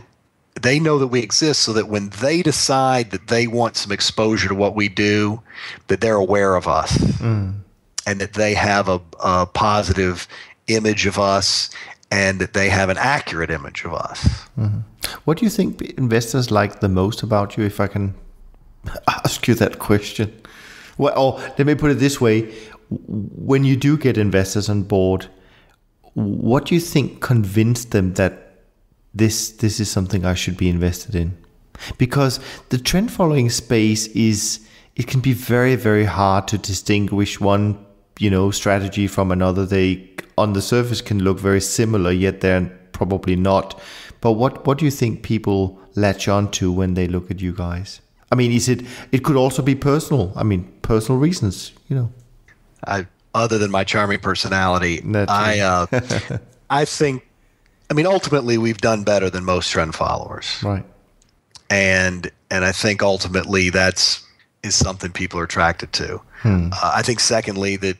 they know that we exist so that when they decide that they want some exposure to what we do that they're aware of us. Mm. And that they have a, a positive image of us and that they have an accurate image of us. Mm-hmm. What do you think investors like the most about you, if I can ask you that question? Well, let me put it this way when you do get investors on board, what do you think convinced them that this this is something I should be invested in? Because the trend following space is it can be very very hard to distinguish one you know strategy from another. They on the surface can look very similar, yet they're probably not. But what what do you think people latch on to when they look at you guys? I mean, is it it could also be personal. I mean, personal reasons, you know. I, other than my charming personality i uh, i think i mean ultimately we've done better than most trend followers Right. and and I think ultimately that's is something people are attracted to. Uh, I think secondly that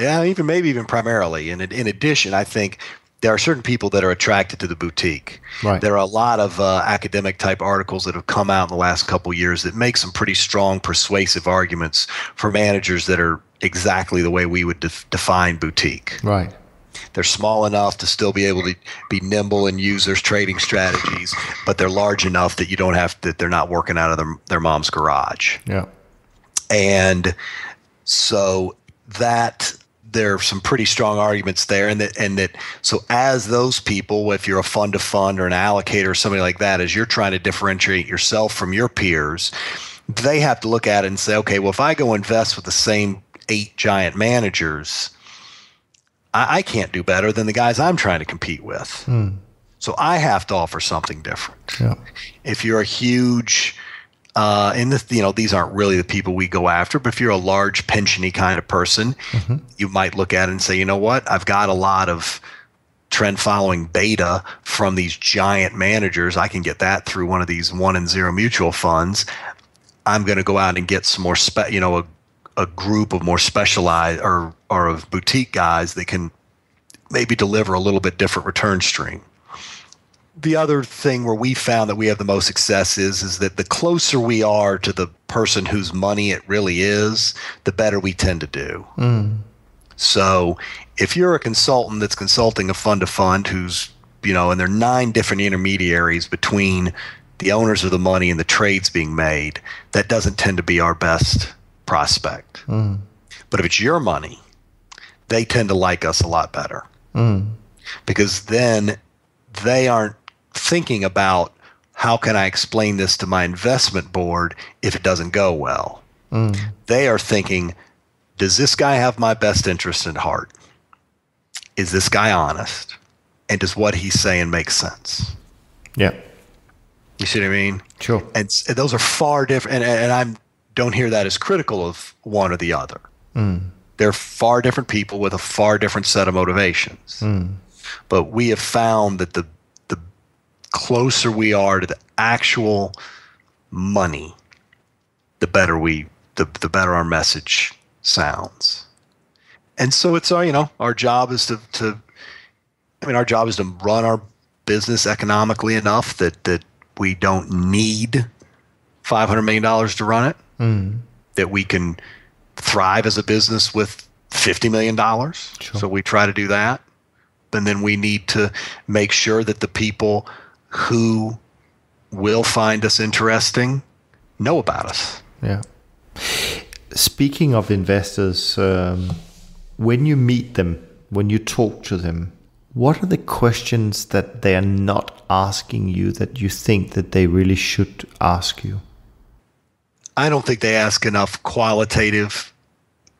yeah, even maybe even primarily, and in, in addition, I think there are certain people that are attracted to the boutique. Right. There are a lot of uh, academic type articles that have come out in the last couple years that make some pretty strong persuasive arguments for managers that are exactly the way we would def- define boutique. Right. They're small enough to still be able to be nimble and use their trading strategies, but they're large enough that you don't have that they're not working out of their, their mom's garage. Yeah. And so that there are some pretty strong arguments there and that and that so as those people if you're a fund to fund or an allocator or somebody like that as you're trying to differentiate yourself from your peers they have to look at it and say okay well if i go invest with the same eight giant managers i, I can't do better than the guys i'm trying to compete with so i have to offer something different Yeah. if you're a huge uh, and this, you know these aren't really the people we go after, but if you're a large pensiony kind of person, you might look at it and say, you know what, I've got a lot of trend following beta from these giant managers. I can get that through one of these one and zero mutual funds. I'm going to go out and get some more, spe- you know, a, a group of more specialized or or of boutique guys that can maybe deliver a little bit different return stream the other thing where we found that we have the most success is is that the closer we are to the person whose money it really is, the better we tend to do. Mm. So, if you're a consultant that's consulting a fund to fund who's you know, and there are nine different intermediaries between the owners of the money and the trades being made, that doesn't tend to be our best prospect. Mm. But if it's your money, they tend to like us a lot better mm. because then they aren't thinking about how can I explain this to my investment board if it doesn't go well. Mm. They are thinking, does this guy have my best interest at heart? Is this guy honest? And does what he's saying make sense? Yeah. You see what I mean? Sure. And, and those are far different. And, and I don't hear that as critical of one or the other. They're far different people with a far different set of motivations. But we have found that the the closer we are to the actual money, the better we the, the better our message sounds. And so it's our you know our job is to to I mean our job is to run our business economically enough that that we don't need five hundred million dollars to run it. That we can thrive as a business with fifty million dollars. So we try to do that. And then we need to make sure that the people who will find us interesting know about us. Yeah. Speaking of investors, um, when you meet them, when you talk to them, what are the questions that they are not asking you that you think that they really should ask you? I don't think they ask enough qualitative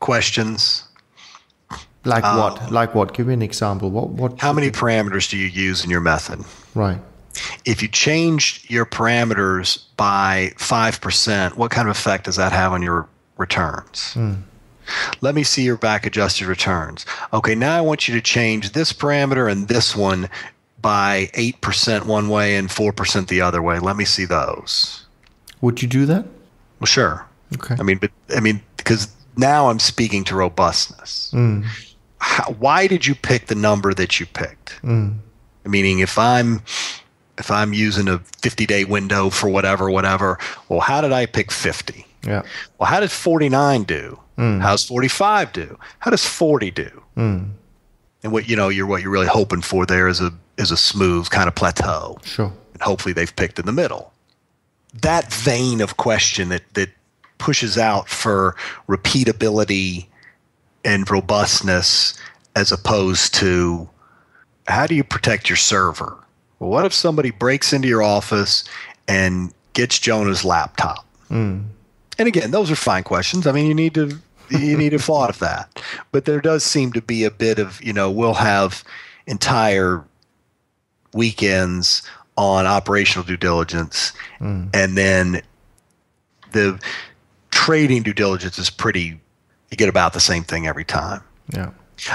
questions. Like um, what? Like what? Give me an example. What? What? How many parameters do you use in your method? Right. If you change your parameters by 5%, what kind of effect does that have on your returns? Hmm. Let me see your back adjusted returns. Okay, now I want you to change this parameter and this one by 8% one way and 4% the other way. Let me see those. Would you do that? Well, sure. Okay. I mean, but I mean, because now I'm speaking to robustness. Mm. How, why did you pick the number that you picked? Mm. Meaning, if I'm if I'm using a 50 day window for whatever, whatever, well, how did I pick 50? Yeah. Well, how did 49 do? Mm. How's 45 do? How does 40 do? And what you know, you're what you're really hoping for there is a is a smooth kind of plateau Sure. and hopefully they've picked in the middle. That vein of question that that pushes out for repeatability and robustness as opposed to how do you protect your server? Well, what if somebody breaks into your office and gets Jonah's laptop? Hmm. And again, those are fine questions. I mean, you need to you need to thought of that. But there does seem to be a bit of, you know, we'll have entire weekends on operational due diligence. Hmm. And then the trading due diligence is pretty you get about the same thing every time. Yeah.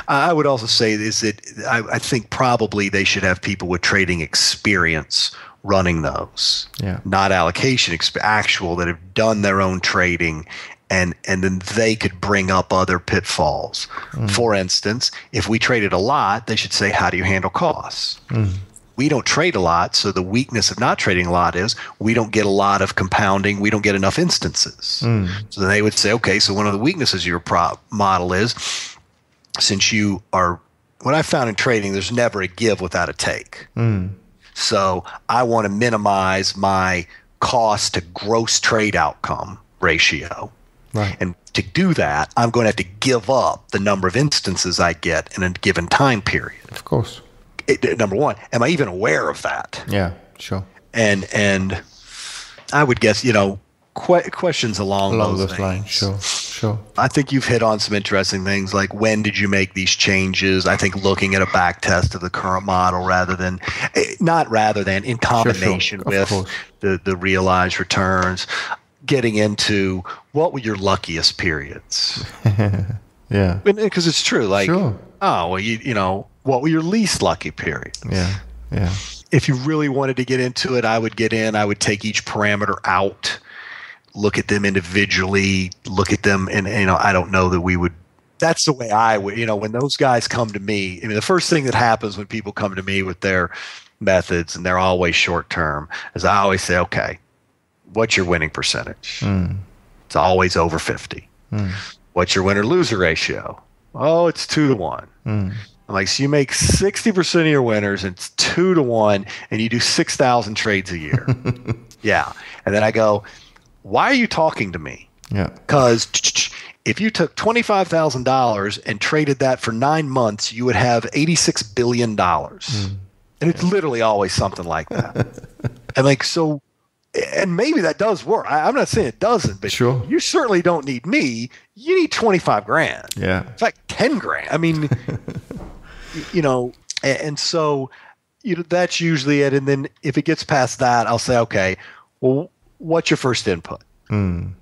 i would also say is that I, I think probably they should have people with trading experience running those. Yeah. not allocation exp- actual that have done their own trading and and then they could bring up other pitfalls. Hmm. For instance if we traded a lot they should say how do you handle costs hmm. We don't trade a lot so the weakness of not trading a lot is we don't get a lot of compounding we don't get enough instances hmm. so then they would say okay so one of the weaknesses of your prop model is since you are what i found in trading there's never a give without a take hmm. so I want to minimize my cost to gross trade outcome ratio. Right. And to do that, I'm going to have to give up the number of instances I get in a given time period. Of course. It, number one, am I even aware of that? Yeah. Sure. And and I would guess, you know, que- questions along, Along those, those lines. Sure. Sure. I think you've hit on some interesting things like when did you make these changes? I think looking at a back test of the current model rather than, eh, not rather than in combination Of with course. the, the realized returns, getting into what were your luckiest periods? Yeah. Because it's true. Like, Sure. Oh, well, you, you know, what were your least lucky periods? Yeah. Yeah. if you really wanted to get into it, I would get in. I would take each parameter out, look at them individually, look at them, and you know, I don't know that we would. That's the way I would. You know, when those guys come to me, I mean, the first thing that happens when people come to me with their methods, and they're always short term, is I always say, okay, what's your winning percentage? Hmm. It's always over fifty. Hmm. What's your winner loser ratio? Oh, it's two to one. Hmm. I'm like, so you make 60% of your winners and it's two to one, and you do 6,000 trades a year. yeah. And then I go, why are you talking to me? Yeah. Because if you took $25,000 and traded that for nine months, you would have $86 billion. And hmm. and it's literally always something like that. and like so, and maybe that does work. I, am not saying it doesn't, but sure. you certainly don't need me. You need 25 grand. Yeah, in fact, 10 grand. I mean, you know, and, and so you know that's usually it. And then if it gets past that, I'll say, okay, well, what's your first input? Mm.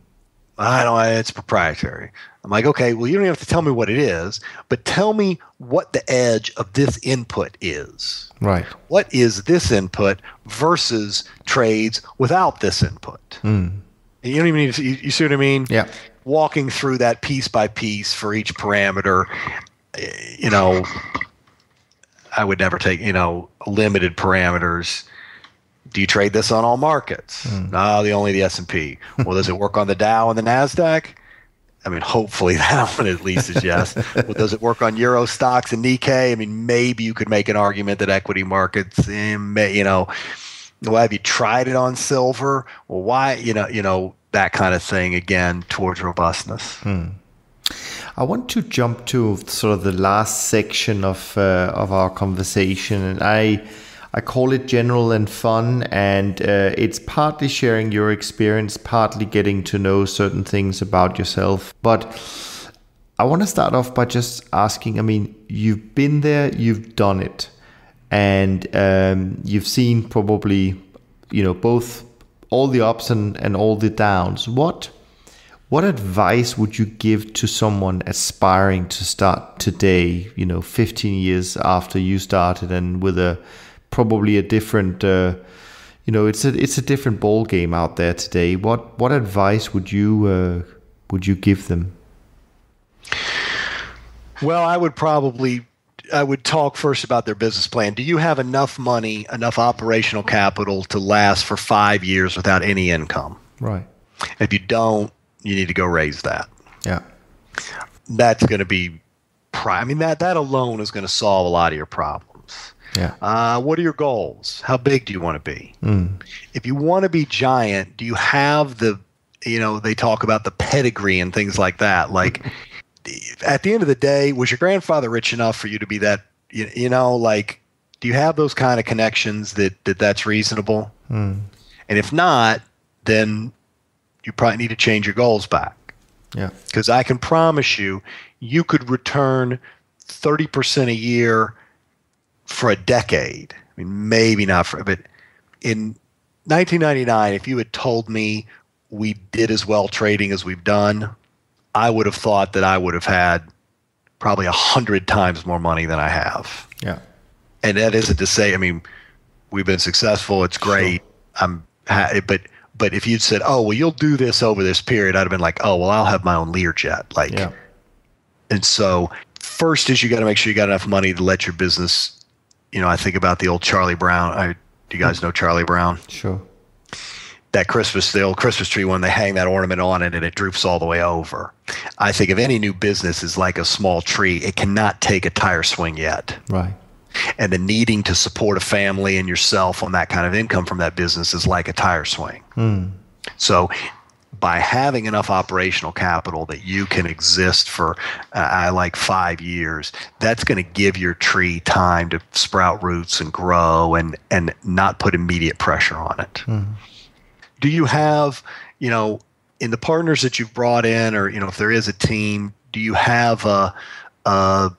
I don't. It's proprietary. I'm like, okay, well, you don't have to tell me what it is, but tell me what the edge of this input is. Right. What is this input versus trades without this input? Mm. You don't even need to. You, you see what I mean? Yeah. Walking through that piece by piece for each parameter, you know, I would never take you know limited parameters do you trade this on all markets? Mm. No, the only the S and P. Well, does it work on the Dow and the Nasdaq? I mean, hopefully that one at least is yes. well, does it work on Euro Stoxx and Nikkei? I mean, maybe you could make an argument that equity markets, eh, may, you know, well, have you tried it on silver? Well, why, you know, you know that kind of thing again towards robustness. Hmm. I want to jump to sort of the last section of uh, of our conversation, and I I call it general and fun, and uh, it's partly sharing your experience, partly getting to know certain things about yourself. But I want to start off by just asking I mean, you've been there, you've done it, and um, you've seen probably, you know, both all the ups and, and all the downs. What what advice would you give to someone aspiring to start today, you know, 15 years after you started and with a probably a different uh, you know it's a it's a different ball game out there today. What what advice would you uh, would you give them? Well i would probably i would talk first about their business plan. Do you have enough money enough operational capital to last for 5 years without any income? Right. If you don't you need to go raise that. Yeah. That's going to be i mean that that alone is going to solve a lot of your problems yeah. Uh, what are your goals? How big do you want to be? Mm. If you want to be giant, do you have the, you know, they talk about the pedigree and things like that. Like, at the end of the day, was your grandfather rich enough for you to be that? You, you know, like, do you have those kind of connections that, that that's reasonable? Mm. And if not, then you probably need to change your goals back. Yeah. Because I can promise you, you could return 30% a year for a decade. I mean, maybe not for, but in 1999, if you had told me we did as well trading as we've done, I would have thought that I would have had probably a hundred times more money than I have. Yeah. And that isn't to say, I mean, we've been successful. It's great. Sure. I'm, but, but if you'd said, oh, well, you'll do this over this period, I'd have been like, oh, well, I'll have my own Learjet. Like, yeah. and so first is you got to make sure you got enough money to let your business you know, I think about the old Charlie Brown. I, do you guys know Charlie Brown? Sure. That Christmas, the old Christmas tree one, they hang that ornament on it and it droops all the way over. I think if any new business is like a small tree. It cannot take a tire swing yet. Right. And the needing to support a family and yourself on that kind of income from that business is like a tire swing. Mm. So by having enough operational capital that you can exist for uh, I like five years, that's going to give your tree time to sprout roots and grow and and not put immediate pressure on it. Mm. Do you have, you know, in the partners that you've brought in, or you know, if there is a team, do you have a, a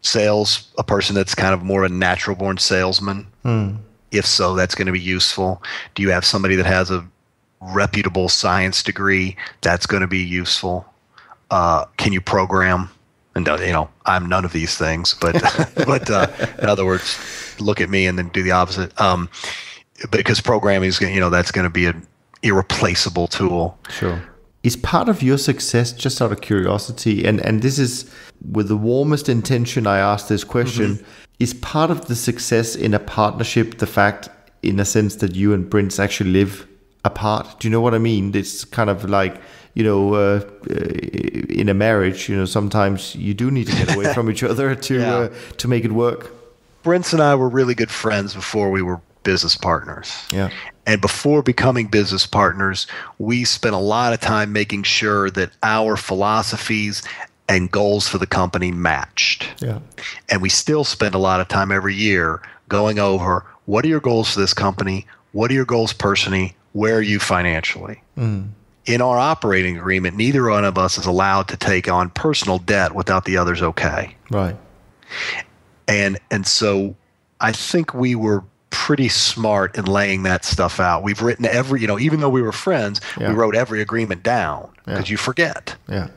sales a person that's kind of more of a natural born salesman? Mm. If so, that's going to be useful. Do you have somebody that has a reputable science degree, that's going to be useful. Uh, can you program? And you know, I'm none of these things, but but uh, in other words, look at me and then do the opposite. Um, because programming is, you know, that's going to be an irreplaceable tool. Sure. Is part of your success just out of curiosity, and and this is with the warmest intention I ask this question. Mm-hmm. Is part of the success in a partnership the fact, in a sense, that you and Brent actually live apart. Do you know what I mean? It's kind of like you know, uh, uh, in a marriage, you know, sometimes you do need to get away from each other to yeah. uh, to make it work. Brent and I were really good friends before we were business partners. Yeah. And before becoming business partners, we spent a lot of time making sure that our philosophies and goals for the company matched. Yeah. And we still spend a lot of time every year going over what are your goals for this company? What are your goals personally? Where are you financially? Hmm. In our operating agreement, neither one of us is allowed to take on personal debt without the other's okay. Right. And and so I think we were pretty smart in laying that stuff out. We've written every, you know, even though we were friends, Yeah. we wrote every agreement down because Yeah. you forget. Yeah.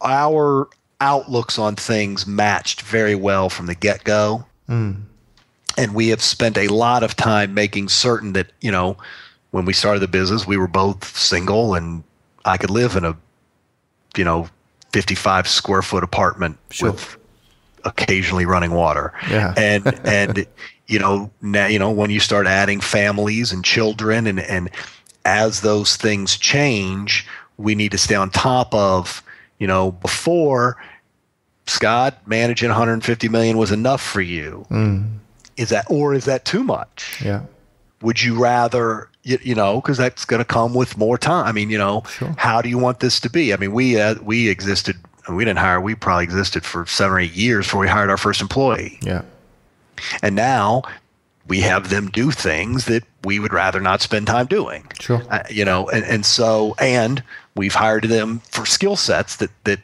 Our outlooks on things matched very well from the get go. Hmm. And we have spent a lot of time making certain that, you know, when we started the business, we were both single and I could live in a, you know, 55 square foot apartment Sure. with occasionally running water. Yeah. And, and, you know, now, you know, when you start adding families and children and, and as those things change, we need to stay on top of, you know, before Scot managing 150 million was enough for you. Mm. Is that, or is that too much? Yeah. would you rather you, you know because that's going to come with more time i mean you know Sure. how do you want this to be i mean we uh, we existed we didn't hire we probably existed for seven or eight years before we hired our first employee Yeah. and now we have them do things that we would rather not spend time doing Sure. uh, you know and, and so and we've hired them for skill sets that that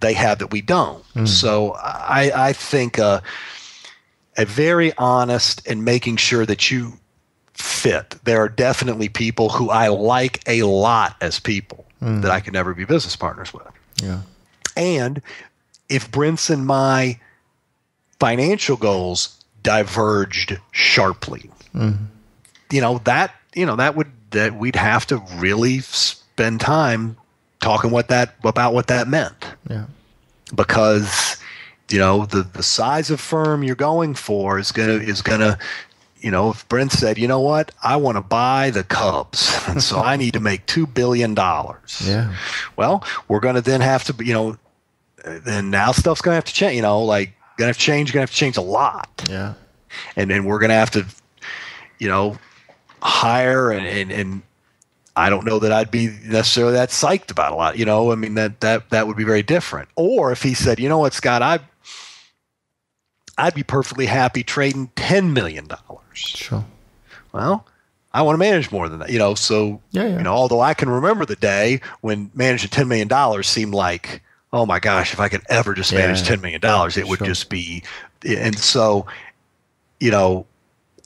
they have that we don't so i i think uh a very honest and making sure that you fit. There are definitely people who i like a lot as people hmm. that i could never be business partners with. Yeah. and if Brent's and my financial goals diverged sharply, hmm. you know that you know that would that we'd have to really spend time talking what that about what that meant. Yeah. because you know the the size of firm you're going for is gonna is gonna you know if Brent said you know what I want to buy the Cubs and so I need to make two billion dollars Yeah. well, we're going to then have to, you know, then now stuff's going to have to change, you know, like going to have to change, going to have to change a lot. Yeah. And then we're going to have to, you know, hire and, and, and I don't know that I'd be necessarily that psyched about a lot, you know, I mean, that, that, that would be very different. Or if he said, you know what, Scot, I, I'd be perfectly happy trading $10 million. Sure. Well, I want to manage more than that, you know. So, Yeah, yeah. you know, although I can remember the day when managing ten million dollars seemed like, oh my gosh, if I could ever just manage Yeah. ten million dollars, it would just be. And so, you know,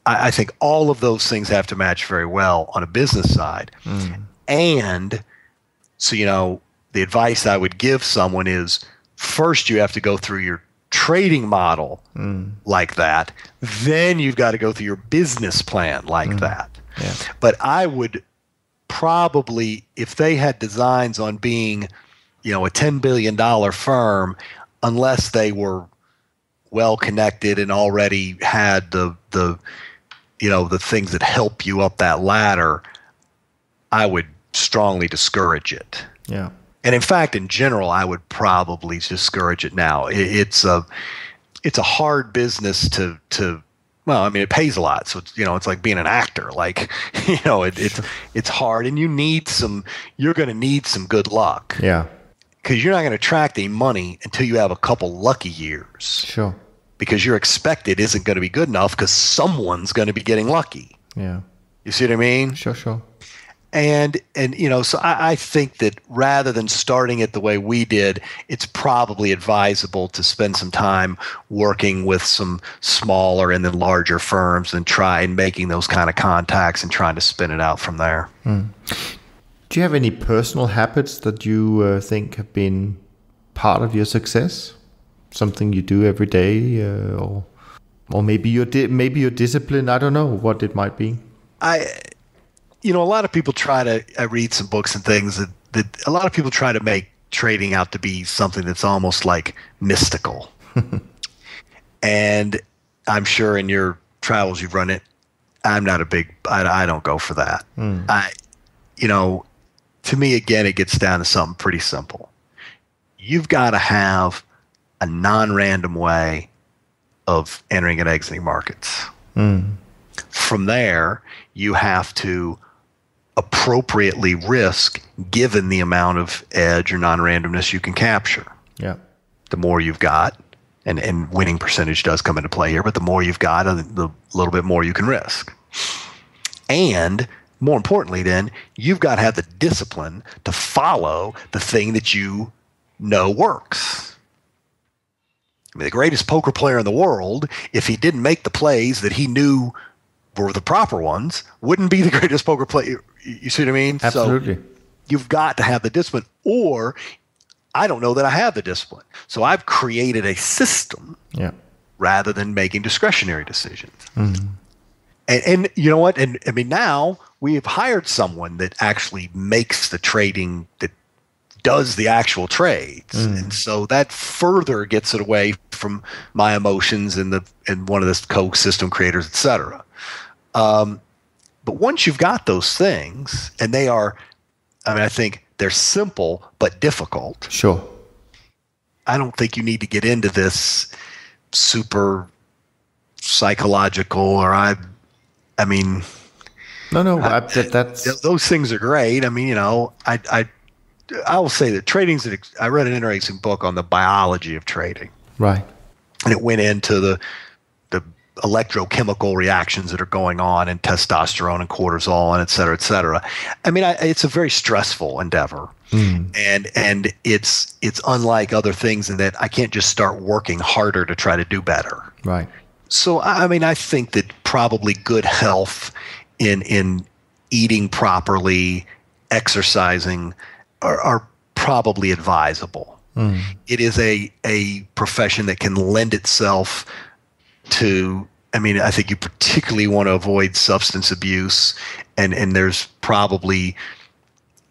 I, I think all of those things have to match very well on a business side, Mm. and so you know, the advice I would give someone is first you have to go through your trading model Mm. like that. Then you've got to go through your business plan like that. Yeah. But I would probably, if they had designs on being, you know, a $10 billion firm, unless they were well connected and already had the, the, you know, the things that help you up that ladder, I would strongly discourage it Yeah. And in fact, in general, I would probably discourage it now. It, it's a it's a hard business to to well, I mean, it pays a lot, so it's you know, it's like being an actor. Like you know, it, it's it's hard, and you need some. You're going to need some good luck Yeah. because you're not going to attract any money until you have a couple lucky years Sure. because your expected isn't going to be good enough because someone's going to be getting lucky. Yeah. You see what I mean? Sure. Sure. And and you know so I, I think that rather than starting it the way we did it's probably advisable to spend some time working with some smaller and then larger firms and try and making those kind of contacts and trying to spin it out from there Do you have any personal habits that you uh, think have been part of your success? Something you do every day, uh, or or maybe your di- maybe your discipline. I don't know what it might be. i you know a lot of people try to i read some books and things that, that a lot of people try to make trading out to be something that's almost like mystical. And i'm sure in your travels you've run it i'm not a big i, I don't go for that. Hmm. I you know to me again it gets down to something pretty simple. You've got to have a non-random way of entering and exiting markets. Hmm. From there, you have to appropriately risk given the amount of edge or non randomness you can capture. Yeah. The more you've got, and and winning percentage does come into play here. But the more you've got, uh, the little bit more you can risk. And more importantly, then you've got to have the discipline to follow the thing that you know works. I mean, the greatest poker player in the world, if he didn't make the plays that he knew were the proper ones, wouldn't be the greatest poker player. You see what I mean? Absolutely. So you've got to have the discipline, or I don't know that I have the discipline. So I've created a system Yeah. rather than making discretionary decisions. And, and you know what? And I mean, now we have hired someone that actually makes the trading that does the actual trades, and so that further gets it away from my emotions and the and one of the co-system creators, et cetera. Um, but once you've got those things, and they are, I mean, I think they're simple but difficult. Sure. I don't think you need to get into this super psychological or I I mean No, no, I, that, that's those things are great. I mean, you know, I I I will say that trading's an I read an interesting book on the biology of trading right. and it went into the electrochemical reactions that are going on in testosterone and cortisol and et cetera, et cetera. I mean, I, it's a very stressful endeavor, hmm. and and it's it's unlike other things in that I can't just start working harder to try to do better. Right. So I mean, I think that probably good health in in eating properly, exercising, are, are probably advisable. Hmm. It is a a profession that can lend itself to. I mean, I think you particularly want to avoid substance abuse, and and there's probably,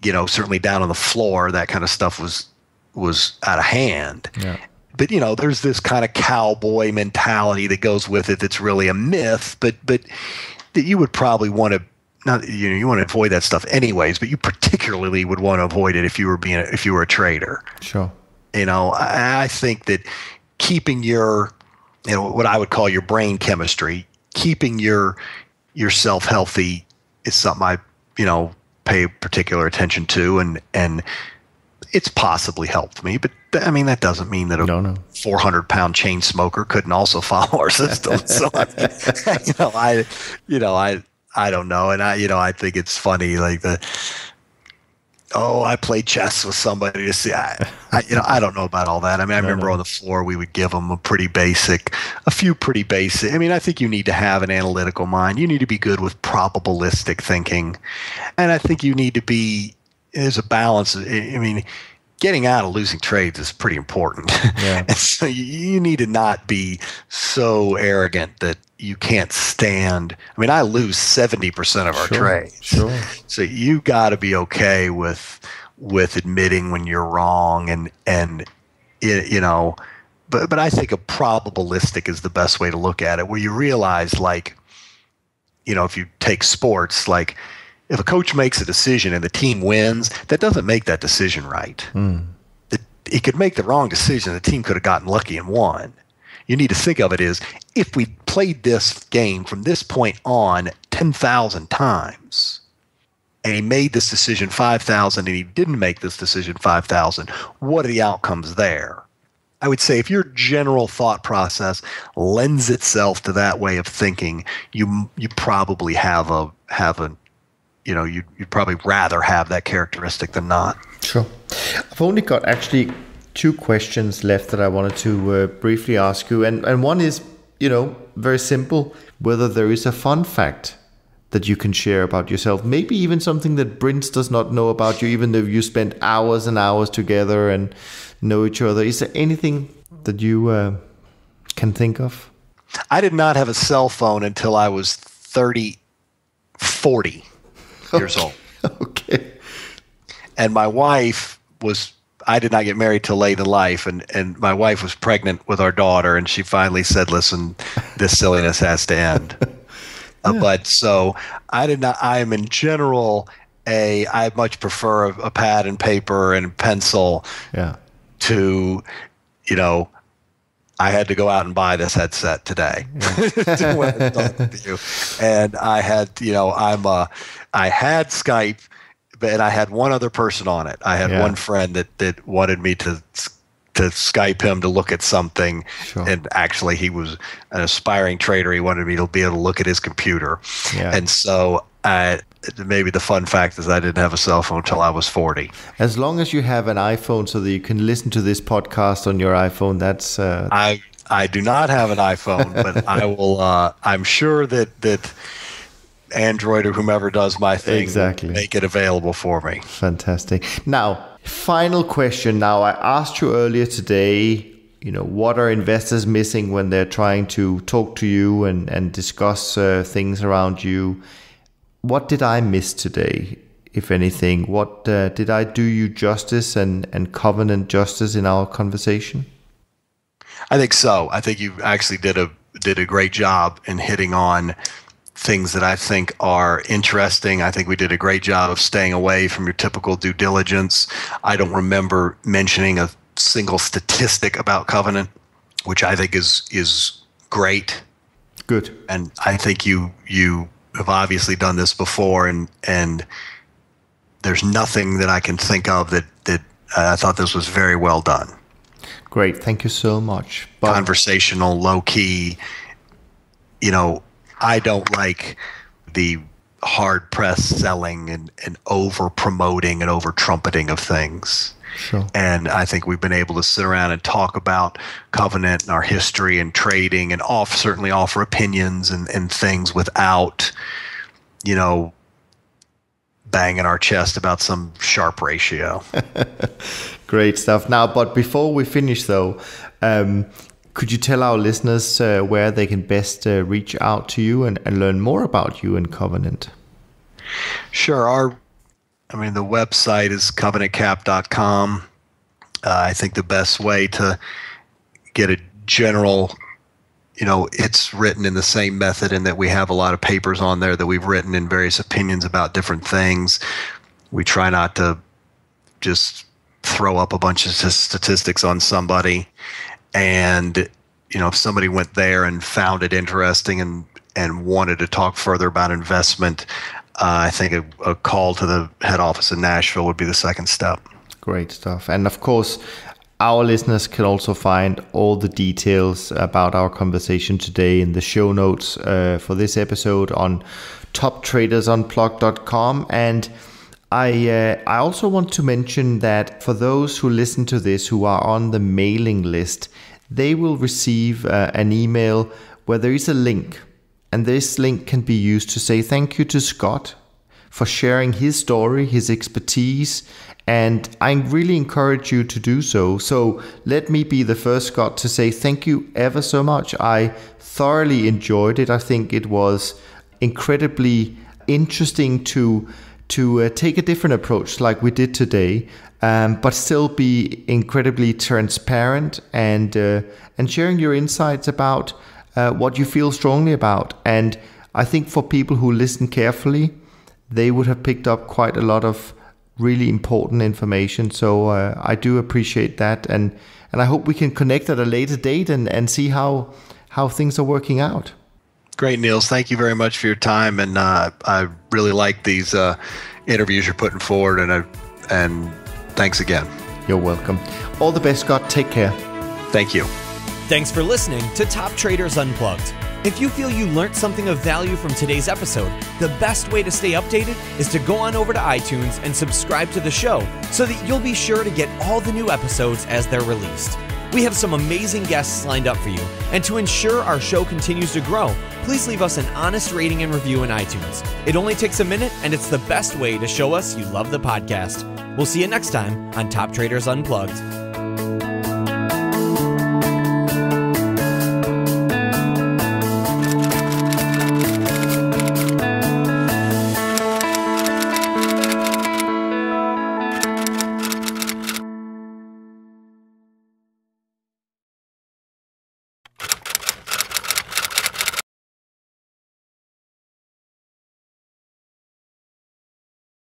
you know, certainly down on the floor, that kind of stuff was was out of hand Yeah. but you know there's this kind of cowboy mentality that goes with it that's really a myth but but that you would probably want to not you know you want to avoid that stuff anyways but you particularly would want to avoid it if you were being a, if you were a trader Sure. you know I, I think that keeping your you know what i would call your brain chemistry. Keeping your yourself healthy is something i you know pay particular attention to and and it's possibly helped me but th- i mean that doesn't mean that a No, no. 400 pound chain smoker couldn't also follow our system. So I, you know i you know i i don't know. And i you know i think it's funny like the oh i played chess with somebody to see i, I you know i don't know about all that. I mean i remember on the floor we would give them a pretty basic a few pretty basic i mean i think you need to have an analytical mind. You need to be good with probabilistic thinking. And i think you need to be there's a balance i I mean getting out of losing trades is pretty important. Yeah. and so you, you need to not be so arrogant that you can't stand i mean i lose 70% of our Sure, trades. sure. so you got to be okay with with admitting when you're wrong and and y- you know but but I think a probabilistic is the best way to look at it where you realize like you know if you take sports like if a coach makes a decision and the team wins that doesn't make that decision right. Hmm. The, it could make the wrong decision. The team could have gotten lucky and won you need to think of it as if we played this game from this point on 10,000 times and he made this decision 5,000 and he didn't make this decision 5,000, what are the outcomes there? I would say if your general thought process lends itself to that way of thinking, you you probably have a have a you know you you'd probably rather have that characteristic than not. Sure. I've only got actually two questions left that I wanted to uh, briefly ask you, and and one is, you know, very simple: whether there is a fun fact that you can share about yourself, maybe even something that Brent does not know about you, even though you spent hours and hours together and know each other. Is there anything that you uh, can think of? I did not have a cell phone until I was 30 40 years old. Okay. and my wife was I did not get married till late in life and and my wife was pregnant with our daughter and she finally said listen this silliness has to end Uh, but so I did not I am in general a I much prefer a, a pad and paper and pencil Yeah. to you know I had to go out and buy this headset today to when I talk with you. and I had you know I'm uh I had Skype but I had one other person on it I had Yeah. one friend that that wanted me to to Skype him to look at something. Sure. And actually, he was an aspiring trader. He wanted me to be able to look at his computer. Yeah. And so, uh, maybe the fun fact is I didn't have a cell phone until I was 40. As long as you have an iPhone so that you can listen to this podcast on your iPhone, that's uh, I I do not have an iPhone, but I will. Uh, I'm sure that that Android or whomever does my thing Exactly. make it available for me. fantastic. Now, final question. Now, I asked you earlier today, you know, what are investors missing when they're trying to talk to you and, and discuss uh, things around you? What did I miss today, if anything? What uh, did I do you justice and, and covenant justice in our conversation? I think so. I think you actually did a did a great job in hitting on things that I think are interesting. I think we did a great job of staying away from your typical due diligence. I don't remember mentioning a single statistic about covenant, which I think is is great. Good. And I think you you have obviously done this before, and and there's nothing that I can think of that that uh, I thought this was very well done. Great. Thank you so much. But conversational, low key. You know, I don't like the hard press selling and, and over promoting and over trumpeting of things. Sure. And I think we've been able to sit around and talk about covenant and our history and trading and off certainly offer opinions and, and things without, you know, banging our chest about some Sharpe ratio. Great stuff. Now, but before we finish, though, um, could you tell our listeners uh, where they can best uh, reach out to you and, and learn more about you and Covenant? Sure. Our, I mean, the website is covenantcap.com. Uh, I think the best way to get a general, you know, it's written in the same method in that we have a lot of papers on there that we've written in various opinions about different things. We try not to just throw up a bunch of statistics on somebody. And, you know, if somebody went there and found it interesting and, and wanted to talk further about investment, uh, I think a, a call to the head office in Nashville would be the second step. Great stuff. And of course, our listeners can also find all the details about our conversation today in the show notes uh, for this episode on toptradersunplugged.com. And I uh, I also want to mention that for those who listen to this who are on the mailing list, they will receive uh, an email where there is a link, and this link can be used to say thank you to Scot for sharing his story, his expertise, and I really encourage you to do so. So let me be the first Scot to say thank you ever so much. I thoroughly enjoyed it. I think it was incredibly interesting to to uh, take a different approach like we did today, um, but still be incredibly transparent and uh, and sharing your insights about uh, what you feel strongly about. And I think for people who listen carefully, they would have picked up quite a lot of really important information. So uh, I do appreciate that, and and I hope we can connect at a later date and and see how how things are working out. Great, Niels. Thank you very much for your time, and uh, I really like these uh, interviews you're putting forward, and uh, and thanks again. You're welcome. All the best, Scot. Take care. Thank you. Thanks for listening to Top Traders Unplugged. If you feel you learned something of value from today's episode, the best way to stay updated is to go on over to iTunes and subscribe to the show so that you'll be sure to get all the new episodes as they're released. We have some amazing guests lined up for you, and to ensure our show continues to grow, please leave us an honest rating and review in iTunes. It only takes a minute, and it's the best way to show us you love the podcast. We'll see you next time on Top Traders Unplugged.